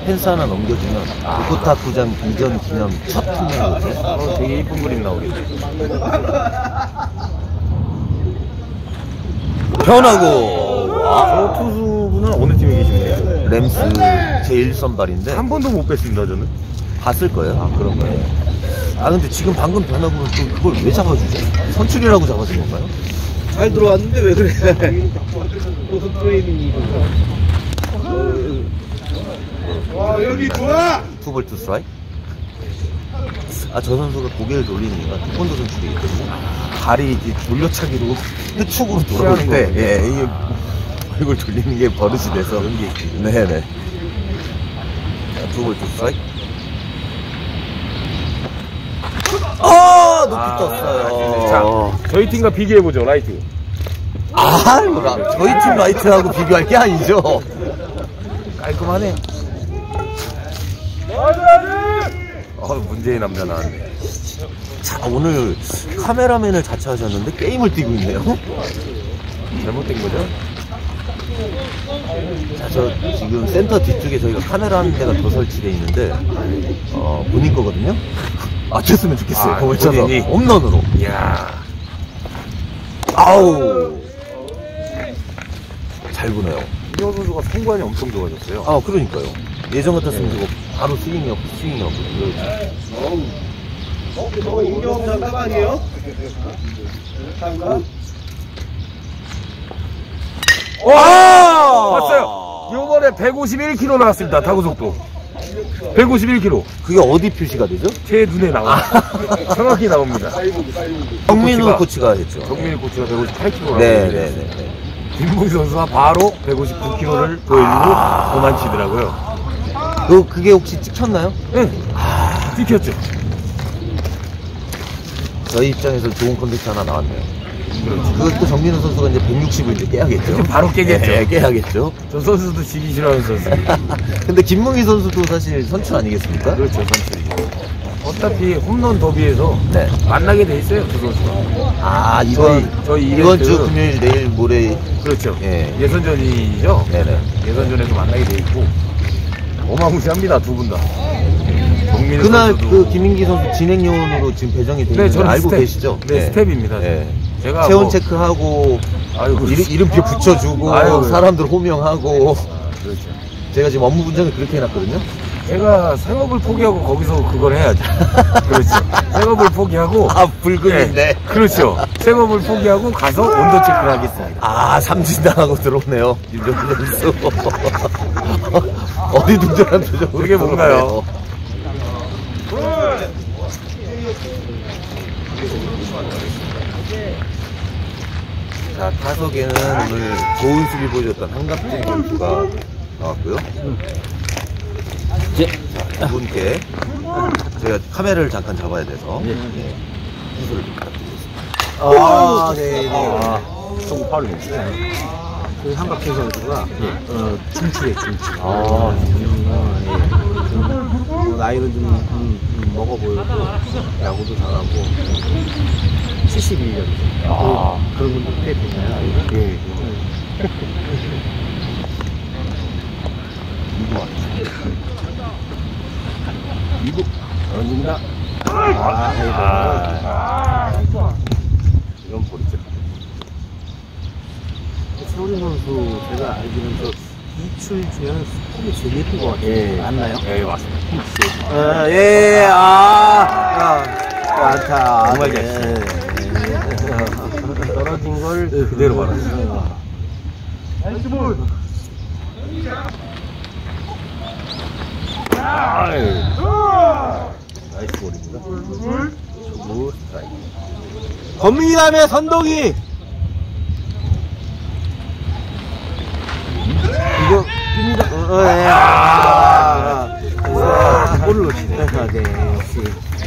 펜스 하나 넘겨주면 오코타 구장 비전 기념 첫 홈런이거든요. 어, 되게 이쁜 그림 나오겠네. 변화구 와, 저 투수분은 어느 팀에 계십니까? 램스 제1선발인데 한 번도 못 뺐습니다, 저는. 봤을 거예요. 아 그런 거예요. 아 근데 지금 방금 변화구는 또 그걸 왜 잡아주죠? 선출이라고 잡아준 건가요? 잘 들어왔는데 왜 그래? 또 트레이닝이 와, 여기 좋아! 투볼 투 스트라이크? 아저 선수가 고개를 돌리는 이유가 태권도 선수이기 때문에 발이 이렇게 돌려차기로 끝축으로 돌아올 때 거군요. 예, 이게 얼굴 돌리는 게 버릇이 돼서 네네 투볼 투 스트라이크 아 높이 떴어요 자, 저희 팀과 비교해보죠, 라이트. 아 저희 팀 라이트하고 비교할 게 아니죠 깔끔하네 어, 문제의 남자 나왔네. 자 오늘 카메라맨을 자처하셨는데 게임을 뛰고 있네요 잘못된 거죠? 자, 저 지금 센터 뒤쪽에 저희가 카메라 한 대가 더 설치되어 있는데, 어, 본인 거거든요? 아, 쳤으면 좋겠어요. 아. 본인이? 홈런으로. 이야. 아우. 잘 보네요. 이현 선수가 성관이 엄청 좋아졌어요. 아, 그러니까요. 예전 같았으면 저거 바로 스윙이 없고 스윙이 없고. 어? 저거 임경험 장갑 아니에요? 장갑? 와! 봤어요. 요번에 151km 나왔습니다. 타구 속도. 151km. 그게 어디 표시가 되죠? 제 눈에 나와요. 정확히 나옵니다. 정민우 코치가- 했죠. 정민희 코치가 158km라고 네, 했는데 네, 네. 네. 김봉희 선수가 바로 159km를 보여주고 도망치더라고요. 그, 그게 혹시 찍혔나요? 네. 찍혔죠. 저희 입장에서 좋은 컨텐츠 하나 나왔네요. 그것도 정민우 선수가 이제 160을 이제 깨야겠죠. 바로 깨겠죠. 네, 깨야겠죠. 저 선수도 지기 싫어하는 선수. 근데 김문희 선수도 사실 선출 아니겠습니까? 그렇죠, 선수이죠. 어차피 홈런 더비에서 네. 만나게 돼 있어요, 두 선수가. 아, 이번, 저희- 저희 이번 주 금요일, 내일, 모레. 그렇죠. 예. 예선전이죠. 네네. 예선전에서 만나게 돼 있고 어마무시합니다, 두 분 다. 정민우 그날 선수도 그 김민기 선수 진행 요원으로 지금 배정이 돼 네, 있는데 저는 알고 스텝. 계시죠? 네, 스텝입니다. 네. 제가 체온 뭐- 체크하고 아이고, 이름, 이름표 붙여주고 아유, 사람들 호명하고 그렇죠. 제가 지금 업무 분장을 그렇게 해놨거든요. 제가 생업을 포기하고 거기서 그걸 해야죠. 그렇죠. 생업을 포기하고 아 불금인데. 네, 그렇죠. 생업을 포기하고 가서 온도 체크를 하겠습니다. 아 삼진당하고 들어오네요. 윤정수 선수. 어리둥절한 표정으로 그게 뭔가요? 자 타석에는 오늘 좋은 수비 보여줬던 한갑진 선수가 나왔고요. 자, 이분께 제가 카메라를 잠깐 잡아야 돼서 예, 순서를 좀 부탁드리겠습니다. 아, 네, 네. 아, 좀 파울입니다. 그 한갑진 선수가 어, 중추래 중추. 아, 어, 예. 좀, 어, 나이는 좀 음, 음, 먹어 보이고 야구도 잘하고 71년. 아. 그런 분들 꽤 되잖아요. 예. 이 부 던집니다. 아, 아, 이건 버리죠. 세훈 선수 제가 알기로는 저 이출 중에는 폼이 제일 예쁜 것 같아요. 예. 맞나요? 예, 맞습니다. 아, 예, 아, 많다. 정말 네. 떨어진 걸 그대로 받았어요. 아유. 나이스 볼입니다. 초구 스트라이크. 건민이라며 선동이. 이거 깁니다. 어, 어, 예. 아, 아, 골을 넣치네. 아, 네, 역시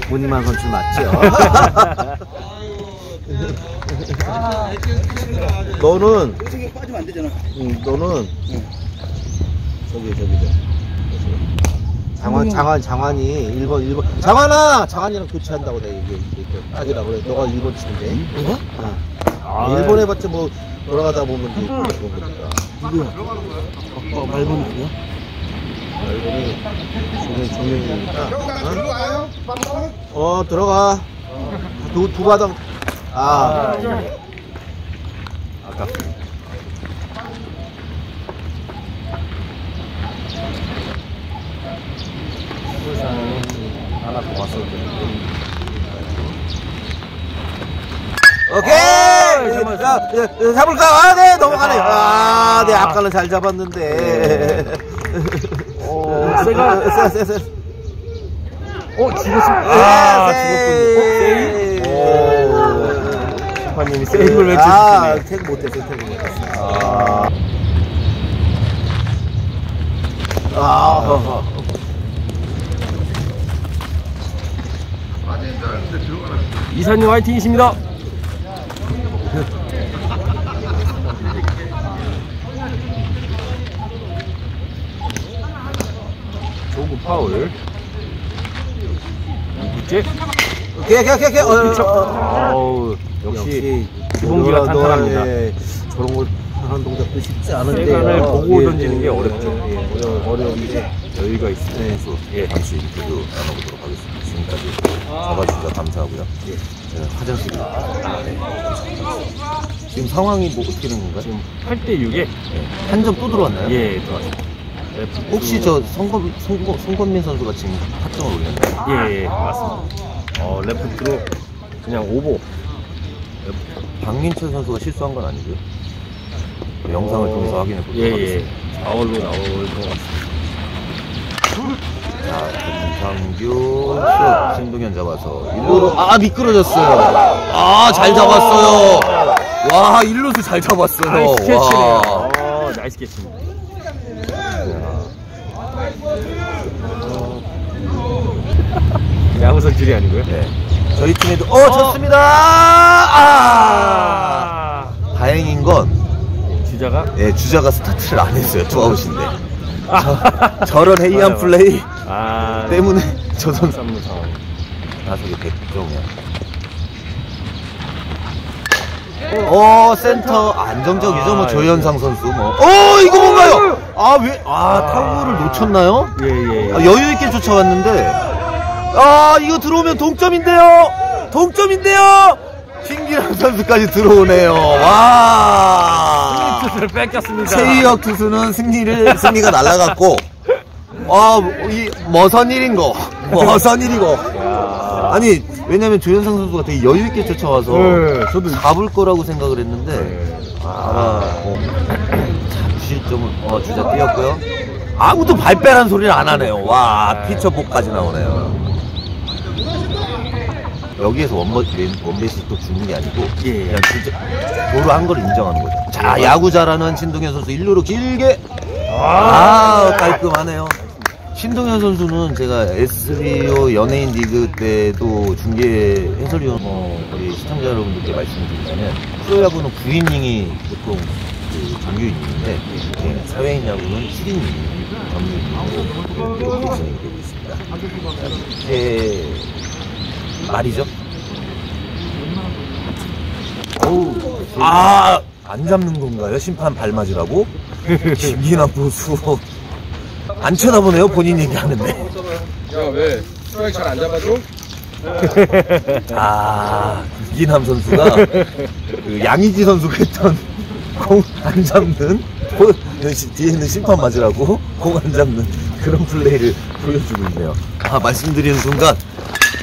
본인만 선출 맞죠. 너는 빠지면 안 되잖아. 응, 너는 저기 저기 저 장환 장환 장환이 1번 1번 장환아! 장환이랑 교체한다고 내가 얘기 얘기 하기라고 그래. 너가 1번 치는데. 누가? 어. 아, 1번 해봤자 뭐 돌아가다 보면 이제 그런 거니까. 어, 말보는 누구야? 1번이 조명 조명이니까 어? 어 들어가. 두, 두 바닥. 아. 아깝 습니다. 하나 더 왔어도 되는데. 오케이 잠깐만. 자, 자, 잡을까 아 네 넘어가네 아네 아까는 잘 잡았는데 오, 세가. 세, 세, 세. 어, 죽었습니다. 아, 아. 죽었군요. 오, 심판님이 세이브를 아, 외쳐주시네. 태그 못했어, 태그 못했어. 아, 아, 이사님 화이팅이십니다. 조구 파울. 이구째? 오케이, 오케이, 오케이, 오케이. 어? 어, 어. 역시 기본기가 너, 탄탄합니다. 예, 저런 걸 하는 동작도 쉽지 않은데. 세간을 보고 던지는 게 어렵죠. 예, 어려, 어려운데. 여유가 있습니다. 선수 예. 잠시 인터뷰 나눠보도록 지금까지 잡아주셔서 감사하고요. 화장실이 네, 감사합니다. 지금 상황이 뭐 어떻게 된 건가요? 지금 8대 6에 한 점 또 들어왔나요? 예 들어왔습니다. 혹시 저 송건, 송건, 송건민 선수가 지금 타점을 올렸나요? 예, 예 맞습니다. 어 레프트로 그냥 오버. 박민철 선수가 실수한 건 아니고요. 영상을 어, 통해서 확인해 보도록 예, 예. 하겠습니다. 좌월로 나올 것 같습니다. 자, 김상규, 슛, 신동현 잡아서 일루로 아 미끄러졌어요. 아 잘 잡았어요. 와 일루수 잘 잡았어요. 나이스 캐치네요. 와. 어, 나이스 캐치입니다. 야구 선질이 아니고요. 네. 저희 팀에도 어 졌습니다. 아 다행인 건 주자가 예, 주자가 스타트를 안 했어요. 투아웃인데 저런 해이한 맞아요. 플레이 아 때문에 저 선수 3루 상황. 나속에 백종이야. 어 센터 안정적이죠 뭐 아, 조현상 선수 뭐. 어 이거 뭔가요? 아 왜? 아 타구를 놓쳤나요? 예, 예. 예. 아, 여유 있게 쫓아왔는데 아 이거 들어오면 동점인데요. 동점인데요. 신기람 선수까지 들어오네요. 와. 투수를 뺏겼습니다. 최희혁 투수는 승리를 승리가 날라갔고 아이 머선 일인 거 머선 일이고 아니 왜냐면 조현상 선수가 되게 여유 있게 쫓아와서 네, 저도 잡을 거라고 생각을 했는데 네. 아 어, 실점을 어 주자 뛰었고요 아무도 발빼란 소리를 안 하네요 와 네. 피처복까지 나오네요 여기에서 원버, 원베이스 또 주는 게 아니고 예. 그냥 진짜 도로 한 걸 인정하는 거죠. 자 야구 잘하는 신동현 선수 1루로 길게. 아 깔끔하네요. 신동현 선수는 제가 S3O 연예인 리그 때도 중계 해설위원 뭐 우리 시청자 여러분들께 말씀드리자면 프로야구는 9이닝이 보통 그 정규이닝인데 예, 사회인 야구는 7이닝이 정규이닝으로 이렇게 진행이 되고 있습니다. 자, 제 말이죠. 어우, 아, 안 잡는 건가요? 심판 발 맞으라고? 김기남 보수. 안 쳐다보네요, 본인 얘기하는데. 야, 왜? 스트라이크 잘안 잡아줘? 아, 김기남 선수가 그 양의지 선수가 했던 공 안 잡는, 보- 뒤에 있는 심판 맞으라고 공 안 잡는 그런 플레이를 보여주고 있네요. 아, 말씀드리는 순간,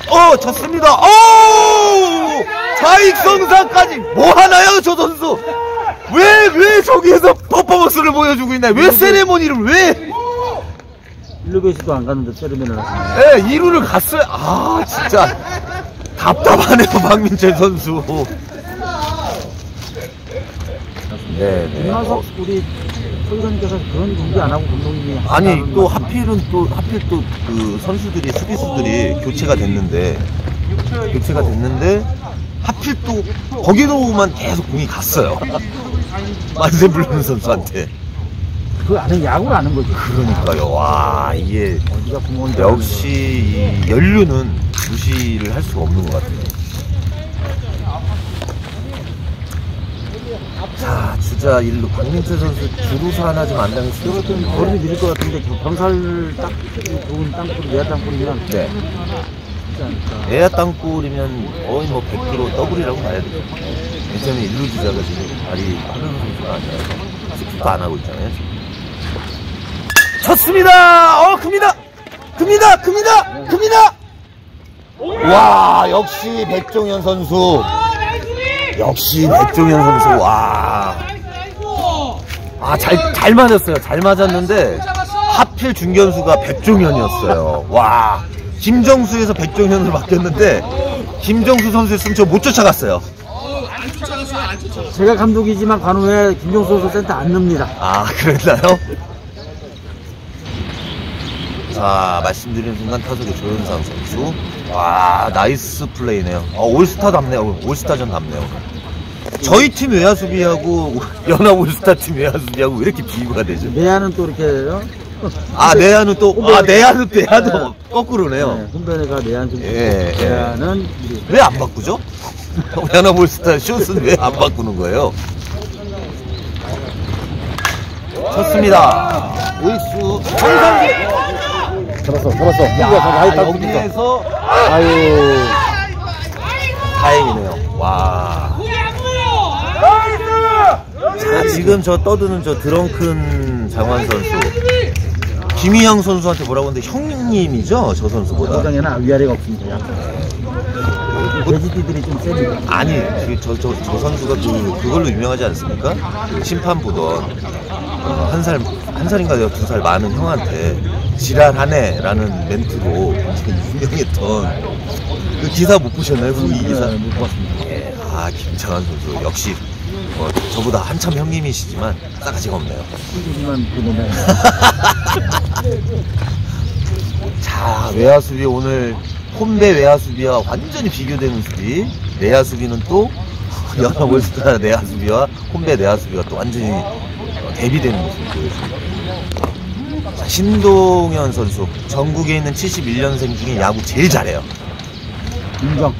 어, 졌습니다! 오! 자익성사까지 뭐 하나요, 저 선수? 왜, 왜 저기에서 퍼포먼스를 보여주고 있나요? 왜 세레모니를 왜? 일루베이스도 안 갔는데 세르면을 하시네. 네, 2루를 갔어요. 아, 진짜 답답하네요, 박민철 선수. 네, 네. 김하석 우리 소위원님께서 그런 준비 안 하고 감독님이 아니 또. 하필은 또 하필 또 그 선수들이 수비수들이 교체가 됐는데 교체가 됐는데 하필 또 거기로만 계속 공이 갔어요. 만세 부르는 선수한테. 그 아는 야구를 아는 거지. 그러니까요. 와 이게 역시 이 연륜은 무시를 할 수가 없는 것 같아요. 자 주자 일루 박민철 선수 주루사 하나 좀안 당했으면 아는 거지. 좋겠는데. 거리를 밀릴 것 같은데 그 병살 딱 좋은 땅볼 내야 땅볼이면 네. 내야 땅볼이면 거의 뭐 100% 더블이라고 봐야 되죠. 왜냐면 일루 주자가 지금 발이 빠른 선수가 아니라서 스킵도 안 하고 있잖아요. 쳤습니다! 어, 큽니다! 큽니다! 큽니다! 큽니다! 와, 역시 백종현 선수. 역시 백종현 선수, 와. 아, 잘, 잘 맞았어요. 잘 맞았는데, 하필 중견수가 백종현이었어요. 와. 김정수에서 백종현으로 바뀌었는데, 김정수 선수 있으면 저못 쫓아갔어요. 제가 감독이지만 관우에 김종수 선수 센터 안 넣습니다. 아, 그랬나요? 자, 말씀드리는 순간 타석의 조현상 선수. 와, 나이스 플레이네요. 어, 올스타 답네요. 올스타전 답네요. 저희 팀 외야 수비하고 연합 올스타 팀 외야 수비하고 왜 이렇게 비교가 되죠? 내야는 또 이렇게 어? 아, 내야는 또, 아, 내야는 또, 내야도 거꾸로네요. 네, 훈변회가 내야는 좀 예, 예. 내야는 우리 왜안 바꾸죠? 연합 올스타 슛은 왜안 바꾸는 거예요? 좋습니다. 우익수 정상기. 잡았어 잡았어 야. 여기에서 아유 다행이네요. 와. 자, 지금 저 떠드는 저 드렁큰 장환 선수. 김희양 선수한테 뭐라고 하는데 형님이죠? 저 선수보다. 야구장에는 위아래가 없습니다. 돼지띠들이 좀 세니까. 아니, 그 저, 저, 저 선수가 그, 그걸로 유명하지 않습니까? 그 심판 보던, 어, 한 살, 한 살인가 두 살 많은 형한테 지랄하네! 라는 멘트로 유명했던 그 기사 못 보셨나요? 그 이 기사? 네, 못 봤습니다. 예, 아, 김창환 선수. 역시, 뭐, 저보다 한참 형님이시지만 싸가지가 없네요. 그 자, 외야 수비 오늘 홈배 외야 수비와 완전히 비교되는 수비. 내야 수비는 또 연합 올스타 내야 수비와 홈배 내야 수비가 또 완전히 어, 대비되는 모습을 보여줍니다. 자, 신동현 선수. 전국에 있는 71년생 중에 야구 제일 잘해요. 인정.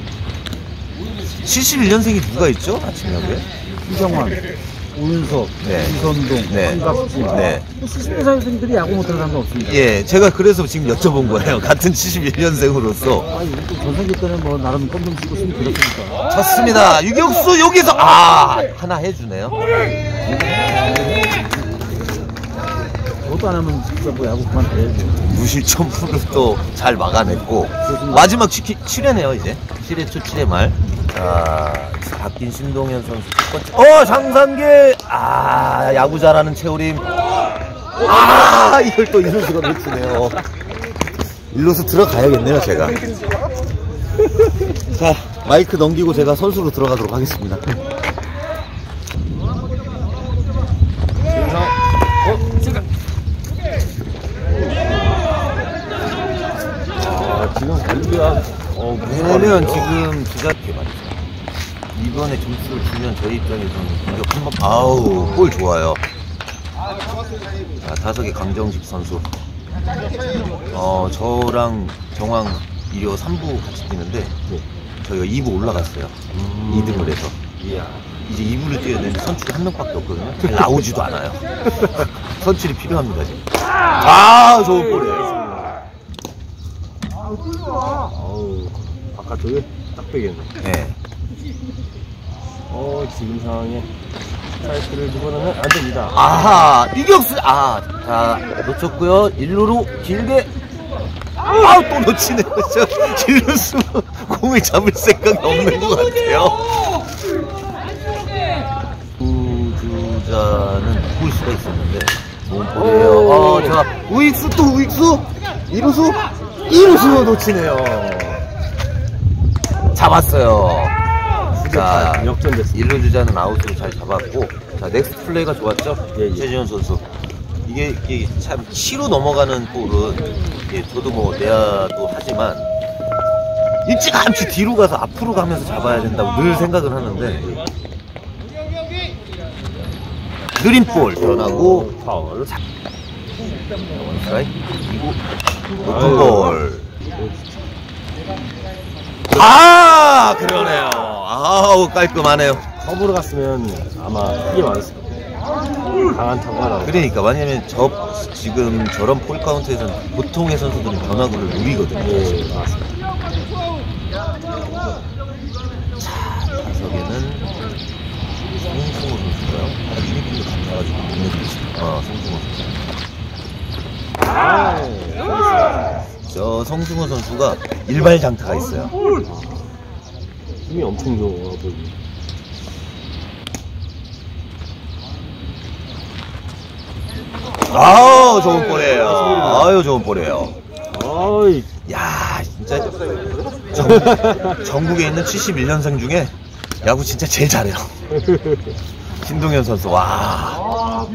71년생이 누가 있죠? 아침 야구에? 이정환, 오윤석, 네. 이선동, 네. 한갑진. 네. 시스템 선생들이 야구 못하는 사람도 없습니다. 예, 제가 그래서 지금 여쭤본 거예요. 같은 71년생으로서. 아, 이거 또 전성기 때는 뭐 나름 껌좀 치고 숨 들었으니까. 쳤습니다. 유격수 여기서 아 하나 해주네요. 그것도 안 하면 진짜 뭐 야구 그만둬야죠. 무실점프를 또 잘 막아냈고 마지막 7회네요 이제 7회 초 7회 말. 자 바뀐 신동현 선수 첫 번째. 어 장산계 아 야구 잘하는 최우림. 아 이걸 또 일루수가 놓치네요. 일루수 들어가야겠네요 제가. 자 마이크 넘기고 제가 선수로 들어가도록 하겠습니다. 아, 지금 관리가, 어, 왜냐면 지금 두자 게 말이죠. 이번에 점수를 주면 저희 입장에서는 공격 한 번, 아우, 골 좋아요. 자, 다섯의 강정식 선수. 어, 저랑 정황 이호 3부 같이 뛰는데, 저희가 2부 올라갔어요. 2등을 해서. 이야. 이제 2부를 뛰어야 되는데 선출이 한 명밖에 없거든요. 잘 나오지도 않아요. 선출이 필요합니다, 지금. 아, 좋은 볼이에요. 어우, 바깥쪽에 딱 빼겠네. 네. 어, 지금 상황에 스트라이크를 집어넣으면 안 됩니다. 아하 유격수 아자 놓쳤고요. 일루로 길게. 아또 놓치네요 저 일루수 공을 잡을 생각이 없는 것 같아요. 우주자는 누굴 수가 있었는데? 좋은 볼이에요 아자 우익수 또 우익수. 이루수 이루수 놓치네요 잡았어요 자 역전됐습니다. 1루 주자는 아웃으로 잘 잡았고 자 next play가 좋았죠 예, 예. 최지현 선수 이게, 이게 참 뒤로 넘어가는 볼은 이게 저도 뭐 내야도 하지만 일찌감치 뒤로 가서 앞으로 가면서 잡아야 된다고 늘 생각을 하는데 느린 볼 변하고 파울. 스트라이크 그리고 높은 볼. 아 그러네요. 아우 깔끔하네요. 커브로 갔으면 아마 크게 맞았을 거예요. 강한 타구가 나오고. 그러니까 왜냐면 저 지금 저런 볼 카운트에서는 보통의 선수들은 변화구를 노리거든요. 예, 맞습니다. 타석에는 송승호 선수가요. 아, 유니폼도 같아가지고 눈에 아 송승호 선수. 저 성승호 선수가 일발 장타가 있어요. 힘이 엄청 좋아 보이네. 아우 좋은 볼이에요. 아유 좋은 볼이에요. 어이, 야 진짜 전, 전국에 있는 71년생 중에 야구 진짜 제일 잘해요. 신동현 선수 와.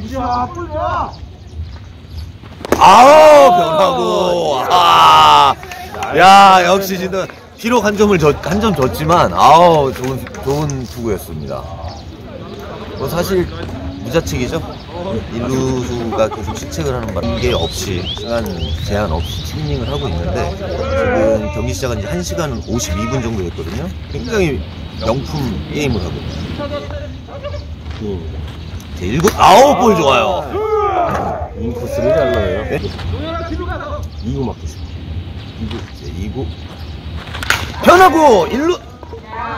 아우 변하고 아. 야 역시 진짜 비록 한 점을 한점 졌지만 아우 좋은 좋은 투구였습니다. 뭐 사실 무자책이죠. 일루수가 계속 실책을 하는 관계 없이 시간 제한 없이 팀닝을 하고 있는데 지금 경기 시작한 지 1시간 52분 정도 됐거든요. 굉장히 명품 게임을 하고 있어요. 음, 제 일곱 아홉 볼 좋아요. 인코스를 잘 넣어요. 네? 2구 맞겠습니다. 2구 제 2구 변하고 일루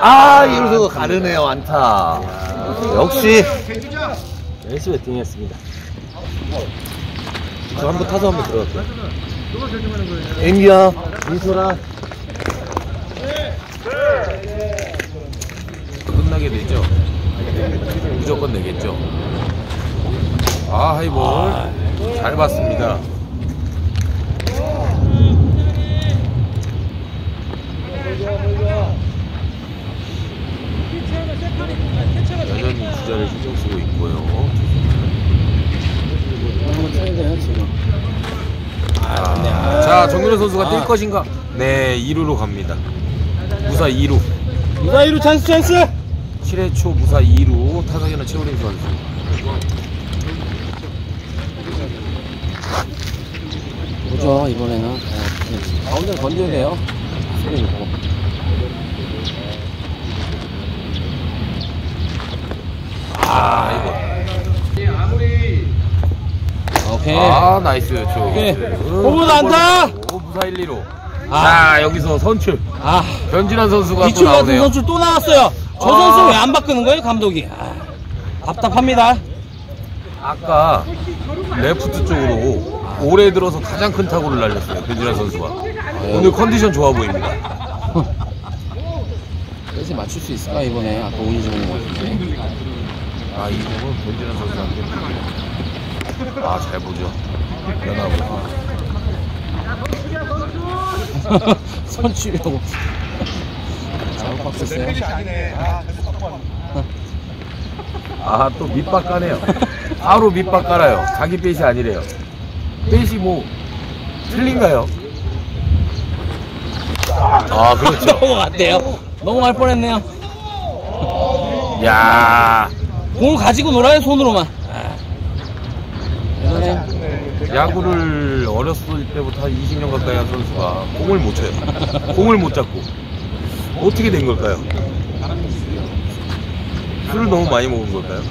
아 일루수가 가르네요 안타. 역시 에이스 배팅했습니다. 저 한번 타서 한번 들어갈게요. 앵기야. 민소라. 끝나게 되죠. 무조건 내겠죠. 아 하이볼 잘 봤습니다. 여전히 주자를 신경 쓰고 있고요. 아, 자 정윤호 선수가 뛸 것인가? 네 2루로 갑니다. 무사 2루. 무사 2루 찬스 찬스. 7회 초 무사 2루 타석에는 최우림 선수. 보죠 이번에는 가운데 건져야 돼요 소리 보고 아 이거. 오케이 아 nice 저. 오케이. 오분 안타! 오 무사 1, 2루. 아. 자 여기서 선출. 아 변진환 선수가 또 기출 같은 나오네요. 선수 또 나왔어요 저 아. 선수 왜 안 바꾸는 거예요 감독이 아, 답답합니다 아까 레프트 쪽으로 올해 들어서 가장 큰 타구를 날렸어요. 변진환 선수가. 오늘 컨디션 좋아 보입니다. 그래서 맞출 수 있을까 이번에 아까 운이 좋은 거 같은데 아, 이 공은 변진환 선수한테. 아, 잘 보죠. 연하고. 선취려고 잘못 바꿨어요 아, 또 밑밥 까네요. 바로 밑밥 깔아요. 자기 뺏이 아니래요. 뺏이 뭐, 틀린가요? 아, 그렇죠. 넘어갔대요 넘어갈 뻔했네요 야 공을 가지고 놀아요 손으로만 아. 야구를 어렸을 때부터 한 20년 가까이 한 선수가 공을 못 쳐요. 공을 못 잡고. 어떻게 된 걸까요? 술을 너무 많이 먹은 걸까요?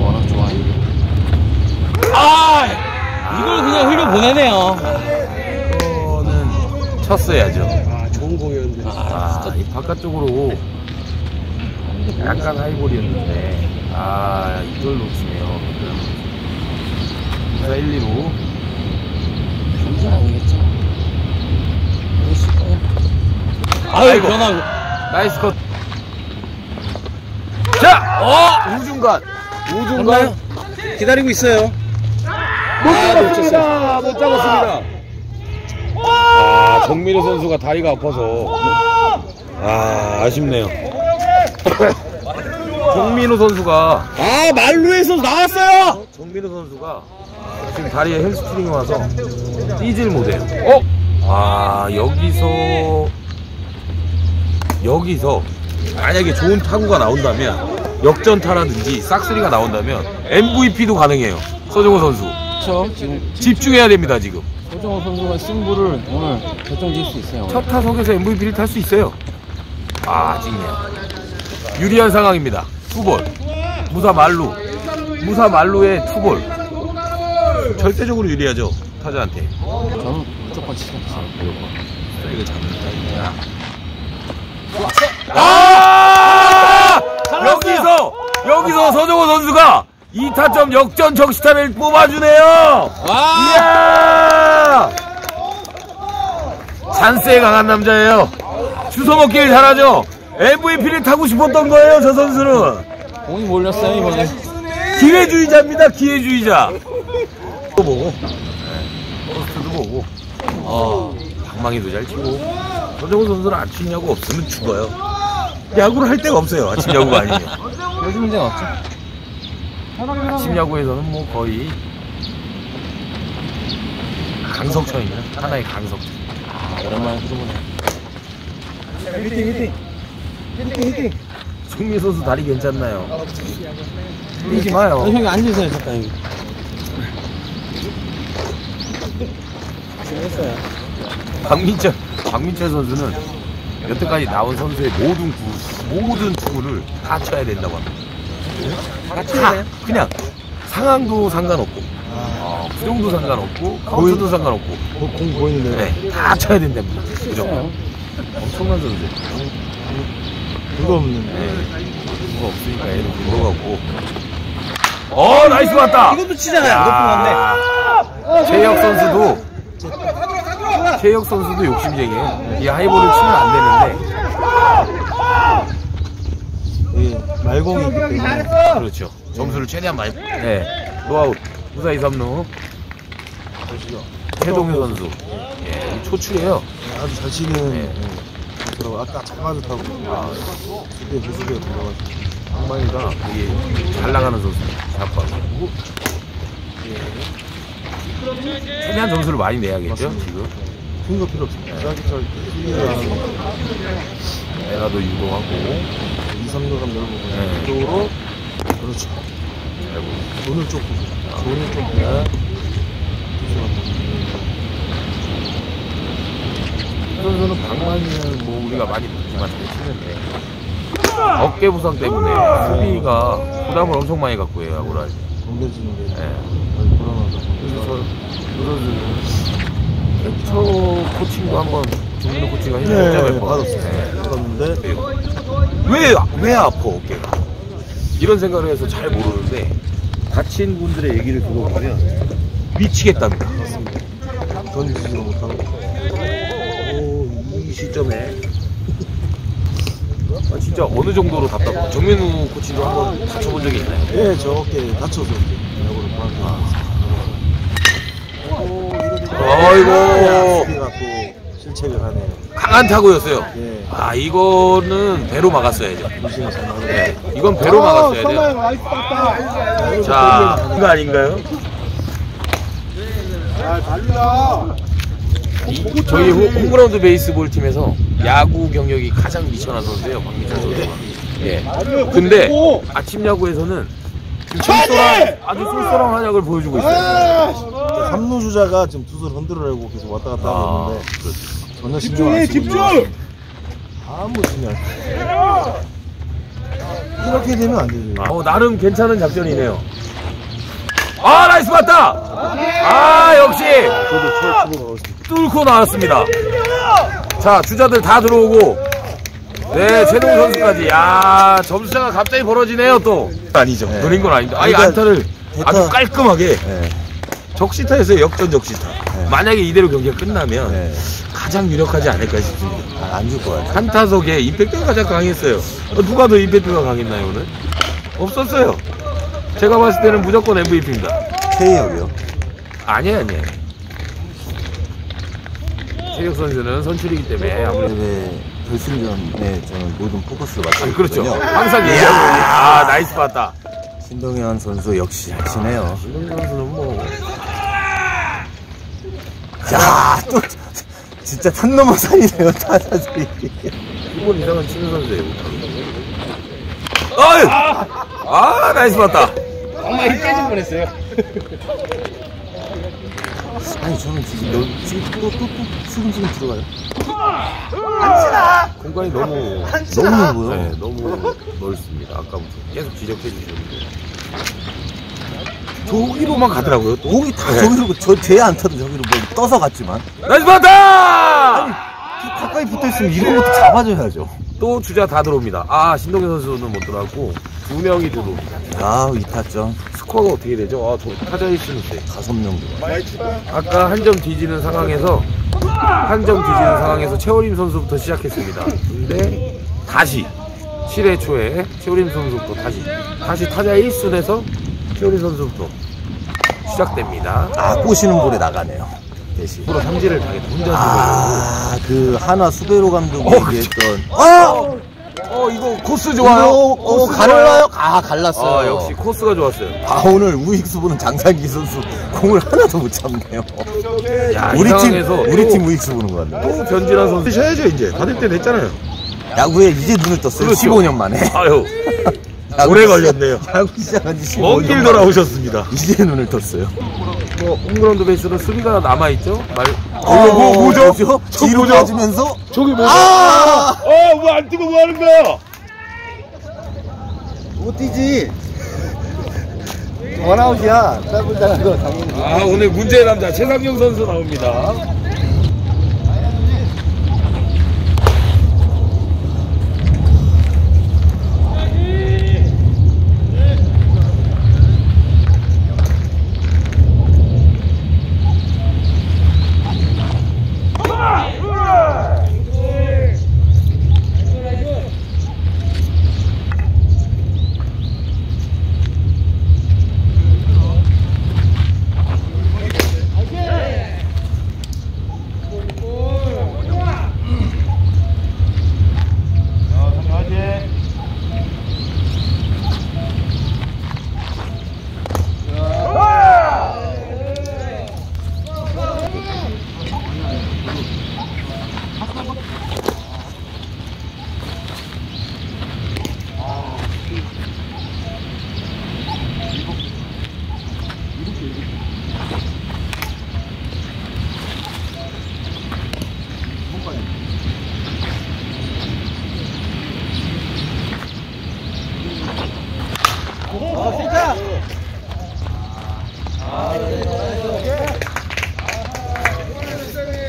워낙 좋아 아 이걸 그냥 흘려 보내네요 이거는 쳤어야죠. 아 좋은 공이었는데. 아, 이 바깥쪽으로 약간 high ball이었는데, 아, 이걸 놓치네요. 자, 1, 2루. 견제 아니겠죠 아유 아이고. 변하고 nice cut. 자! 어! 우중간! 우중간! 기다리고 있어요. 못 잡았습니다! 못 잡았습니다! 아, 정민호 선수가 다리가 아파서. 아, 아쉽네요. 정민호 선수가 아 만루에서 나왔어요. 정민호 선수가 지금 다리에 햄스트링이 와서 뛰질 못해요. 어? 아 여기서 여기서 만약에 좋은 타구가 나온다면 역전타라든지 싹쓸이가 나온다면 MVP도 가능해요. 서정호 선수 그렇죠 지금 집중해야 됩니다 지금. 소정호 선수가 승부를 오늘 결정질 수 있어요 첫 타석에서 MVP를 탈 수 있어요. 아, 아직네요. 유리한 상황입니다. 투볼. 무사 말루. 무사 말루의 투볼. 절대적으로 유리하죠. 타자한테. 저는 무조건 치겠죠 이거 잡는다. 아! 여기서 여기서 서정호 선수가 2타점 역전 적시타를 뽑아주네요. 와 이야! 찬스에 강한 남자예요. 주워 먹기를 잘하죠. MVP를 타고 싶었던 거예요, 저 선수는. 공이 몰렸어요 이번에 기회주의자입니다, 기회주의자. 또 보고, 포스트도 보고, 어, 방망이도 잘 치고. 서정우 선수는 아침 야구 없으면 죽어요. 야구를 할 데가 없어요, 아침 야구가 아니면. 요즘 문제가 없죠 아침 야구에서는 뭐 거의 강석천입니다. 하나의 강석천. 아 오랜만에 들어보네 송민 선수 다리 괜찮나요? 뛰지 마요. 형이 앉으세요 잠깐 여기 박민철, 박민철 선수는 여태까지 나온 선수의 모든 구, 모든 투구를 다 쳐야 된다고 합니다. 다, 그냥 상황도 상관없고, 어, 구종도 상관없고, 카운트도 상관없고, 어, 공 보이는데. 네, 다 쳐야 된답니다. 무조건. 엄청난 선수. 그거 없는데. 뭐가 없으니까 얘는 물어갖고. 어, 나이스 맞다! 이것도 치잖아요. 높은 건데. 최혁 선수도, 최혁 선수도 욕심쟁이에요. 이 하이볼을 치면 안 되는데. 예, 말공이기 때문에. 그렇죠. 점수를 최대한 많이. 네. 노아웃. 무사히 3루. 최동현 선수. 예, 초출이에요. 아주 잘 치는. 네. 예, 선수라고 아까 잡아줬다고. 아, 그때 모습에 들어가지고. 상만이가 되게 잘 나가는 선수. 잡고. 최대한 점수를 많이 내야겠죠, 지금. 큰거 필요 없습니다. 짜기 짜기. 클리어하고, 내가도 유도하고. 2, 3루간 넓고, 네. 이쪽으로. 그렇죠. 잘 보고. 돈을 쫓고. 돈을 쫓고야. 투수가 이 선수는 방망이는 뭐 우리가 많이 보지만 잘 치는데 어깨 부상 때문에 수비가 부담을 엄청 많이 갖고 해요, 아고라. 덤벼지는 게. 예. 많이 불안하다. 그래서 저, 그 선수는 캡처 코칭도 한번 조민호 코치가 네, 몇 번. 받았어요. 네. 받았는데. 왜, 왜 아파, 어깨가? 이런 생각을 해서 잘 모르는데, 다친 분들의 얘기를 들어보면 미치겠답니다. 던지지도 못하고. 오, 이 시점에. 아, 진짜 어느 정도로 답답해. 정민우 코치도 한번 다쳐본 적이 있나요? 예, 저 어깨 다쳐서 그만두고. 아이고. 실책을 하네요. 강한 타구였어요. 예. 아, 이거는 배로 막았어야죠. 무시가 잘 나가요. 네, 이건 배로 막았어야 돼요. 자, 이거 아닌가요? 이- 저희 호- 홈그라운드 베이스볼 팀에서 야구 경력이 가장 미천한 선수예요, 박민철 선수가. 예. 근데 아침 야구에서는 쏠쏠한, 아주 쏠쏠한 활약을 보여주고 있어요. 삼루 주자가 지금 투수를 흔들으려고 계속 왔다 갔다 하고 아, 있는데 전혀 쓰고 있는 아무 신경 이렇게 되면 안 되죠. 어, 나름 괜찮은 작전이네요. 아, nice 빠따! 아, 역시! 뚫고 나왔습니다. 자, 주자들 다 들어오고, 네, 최동 선수까지. 야 점수차가 갑자기 벌어지네요, 또. 아니죠. 네. 노린 건 아닌데. 그러니까 안타를 아주 깔끔하게. 네. 적시타에서 역전 적시타. 네. 만약에 이대로 경기가 끝나면 네. 가장 유력하지 않을까 싶습니다. 아, 안줄 것 같아요. 한타석에 임팩트가 가장 강했어요. 어, 누가 더 임팩트가 강했나요, 오늘? 없었어요. 제가 봤을 때는 무조건 MVP입니다. 최희혁이요. 아니에요, 아니에요. 최혁 선수는 선출이기 때문에 아무래도 네, 결승전에 저는 모든 포커스를 아, 맞추고 그렇죠. 항상 얘기하고 아 nice 빠따. 신동현 선수 역시 잘 치네요. 신동 선수는 뭐 야, 또 진짜 산 넘어 산이네요, 타자들이. 기본 이상은 치는 선수예요. 아유, 아 nice 빠따. 정말 힘 깨질 뻔했어요. 아니, 저는 지금 여, 지금 또, 또, 또, 지금 들어가요. 공간이 너무 너무 넓어요. 네, 너무 넓습니다. 아까부터 계속 지적해 주셨는데 저기로만 가더라고요. 또. 공이 다 네. 저기로, 저, 제 안 타도 저기로 뭐 떠서 갔지만. nice 빠따. 가까이 붙어 있으면 이런 것도 잡아줘야죠. 또 주자 다 들어옵니다. 아 신동현 선수는 못 들어갔고 두 명이 들어옵니다. 아, 이타점. 스코어가 어떻게 되죠? 아, 저 타자일순은 있어요. 다섯 명 들어. 아까 한 점 뒤지는 상황에서 한 점 뒤지는 상황에서 최호림 선수부터 시작했습니다. 근데 다시 7회 초에 최호림 선수부터 다시 다시 타자 1순에서 최호림 선수부터 시작됩니다. 아, 꼬시는 볼에 나가네요. 대신. 프로 삼진을 당했다. 혼자 아, 그, 하나 수베로 감독이 어, 얘기했던. 어! 어 이거 코스 이거, 좋아요. 어, 코스 갈라요? 아, 갈랐어요. 아 역시 코스가 좋았어요. 아, 오늘 우익수 보는 장상기 선수 공을 하나도 못 잡네요. 야, 우리 이 팀, 우리 또- 팀 우익수 보는 것 같네. 또 변진환 선수 쉬어야죠 이제 받을 때 됐잖아요. 야구에 이제 눈을 떴어요. 그렇죠. 15년 만에. 아유 오래 시작- 걸렸네요. 야구 시작한 지 15년 먼길 만에 돌아오셨습니다. 이제 눈을 떴어요. 뭐 홈그라운드 베이스는 수비가 남아 있죠. 말. 어, 뭐, 뭐죠? 저 뒤로 뭐죠? 빠지면서 저기 뭐죠? 아! 어, 뭐 안 뜨고 뭐 하는 거야? 못 뛰지. 원아웃이야. 더블 당한 거 당연히. 아, 오늘 문제의 남자 최상경 선수 나옵니다.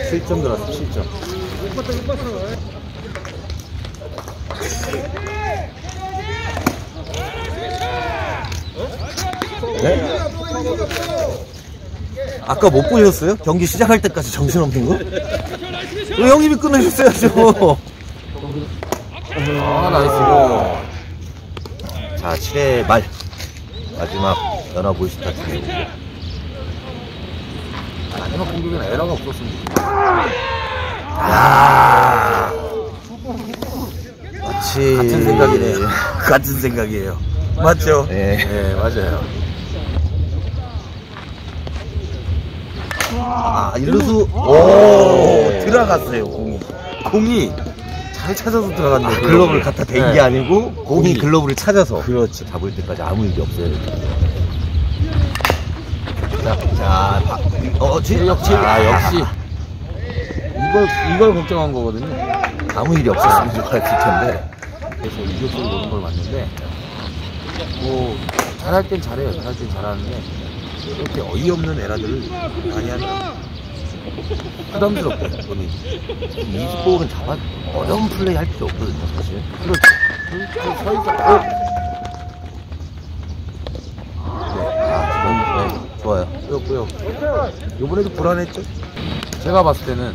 7점 들었어 7점 네? 아까 못 보셨어요? 경기 시작할 때까지 정신없는 거? 왜 형님이 끊으셨어야죠. 아 나이스고 자, 7회 말. 마지막 연합 올스타 팀. 마지막 공격에는 에러가 좋겠다 아. 마치. 같은 생각이네요 같은 생각이에요 맞죠? 네. 네 맞아요 아, 일루수. 오 들어갔어요 공이 공이 잘 찾아서 들어갔네 아, 글러브를 갖다 댄게 네. 아니고 공이 공이. 글러브를 찾아서 그렇지 잡을 때까지 아무 일이 없어요. 자, 자, 바, 어, 지, 역시 아 역시 이걸 이걸 걱정한 거거든요 아무 일이 없었으면 좋았을 텐데. 그래서 유격수를 노는 걸 맞는데 뭐 잘할 땐 잘해요 잘할 땐 잘하는데 이렇게 어이없는 에라들을 많이 하면 부담스럽고 저는. 이 스포는 잡아 어려운 플레이 할 필요 없거든요, 사실. 그렇죠. 그, 그 서있어. 어? 아, 지금, 네, 좋아요. 뿌였고요? 이번에도 불안했죠? 제가 봤을 때는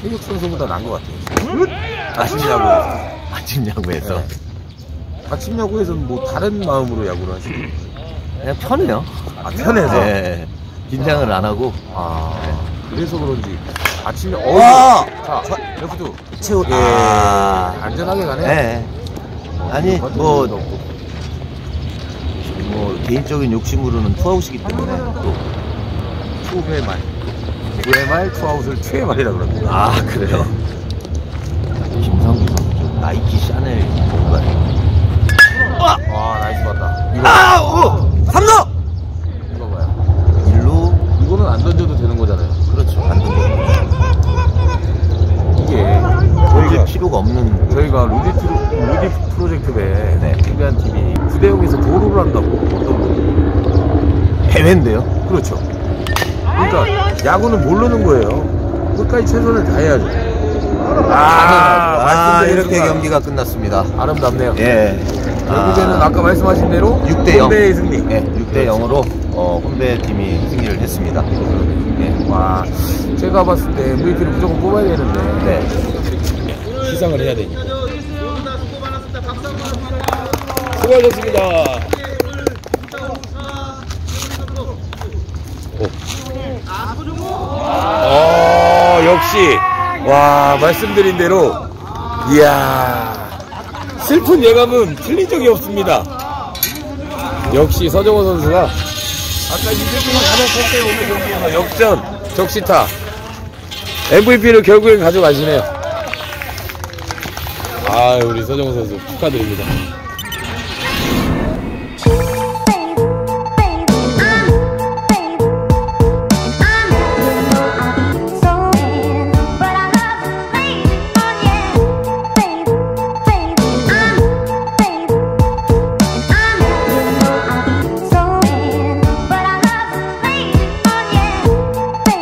체육 선수보다 나은 것 같아요. 아침 야구에서. 아침 야구에서. 아침 야구에서는 뭐 다른 마음으로 야구를 하시고 그냥 편해요. 아 편해서? 네. 긴장을 안 하고. 아 그래서 그런지 아침에 와! 어, 자 레프트 채우, 예 아. 안전하게 가네 네. 아니, 어, 뭐, 건드리는 것도 없고. 뭐, 개인적인 욕심으로는 투아웃이기 때문에 또. 투회 말 투회 말 투아웃을 투회 말이라 그럽니다 아, 그래요? 김성규 선수, 나이키 샤넬 뭔가. 아 나이스 봤다 이거 아, 오! 3루! 이거 봐요 1루, 이거는 안 던져도 되는 거잖아요 이게 저희가 필요가 없는. 저희가 루디 프로, 루디 프로젝트 배 네. TV한 팀이 9대0에서 도루를 한다고 어떤 분 해외인데요? 그렇죠 그러니까 야구는 모르는 거예요 끝까지 최선을 다해야죠 아, 말씀드린 이렇게 순간 경기가 끝났습니다. 아름답네요 예. 결국에는 아, 까 말씀하신 대로 6대 0. 의 승리 네, 6대 0으로 어, 홈베 팀이 승리를 했습니다. 예. 와 제가 봤을 때 MVP를 무조건 뽑아야 되는데. 네. 시상을 해야 되니까. 수고하셨습니다. 어 역시. 와 말씀드린 대로. 이야. 슬픈 예감은 틀린 적이 없습니다. 역시 서정호 선수가 아까 이재동을 가졌을 때 오늘 경기에서 역전 적시타. MVP를 결국엔 가져가시네요. 아 우리 서정호 선수 축하드립니다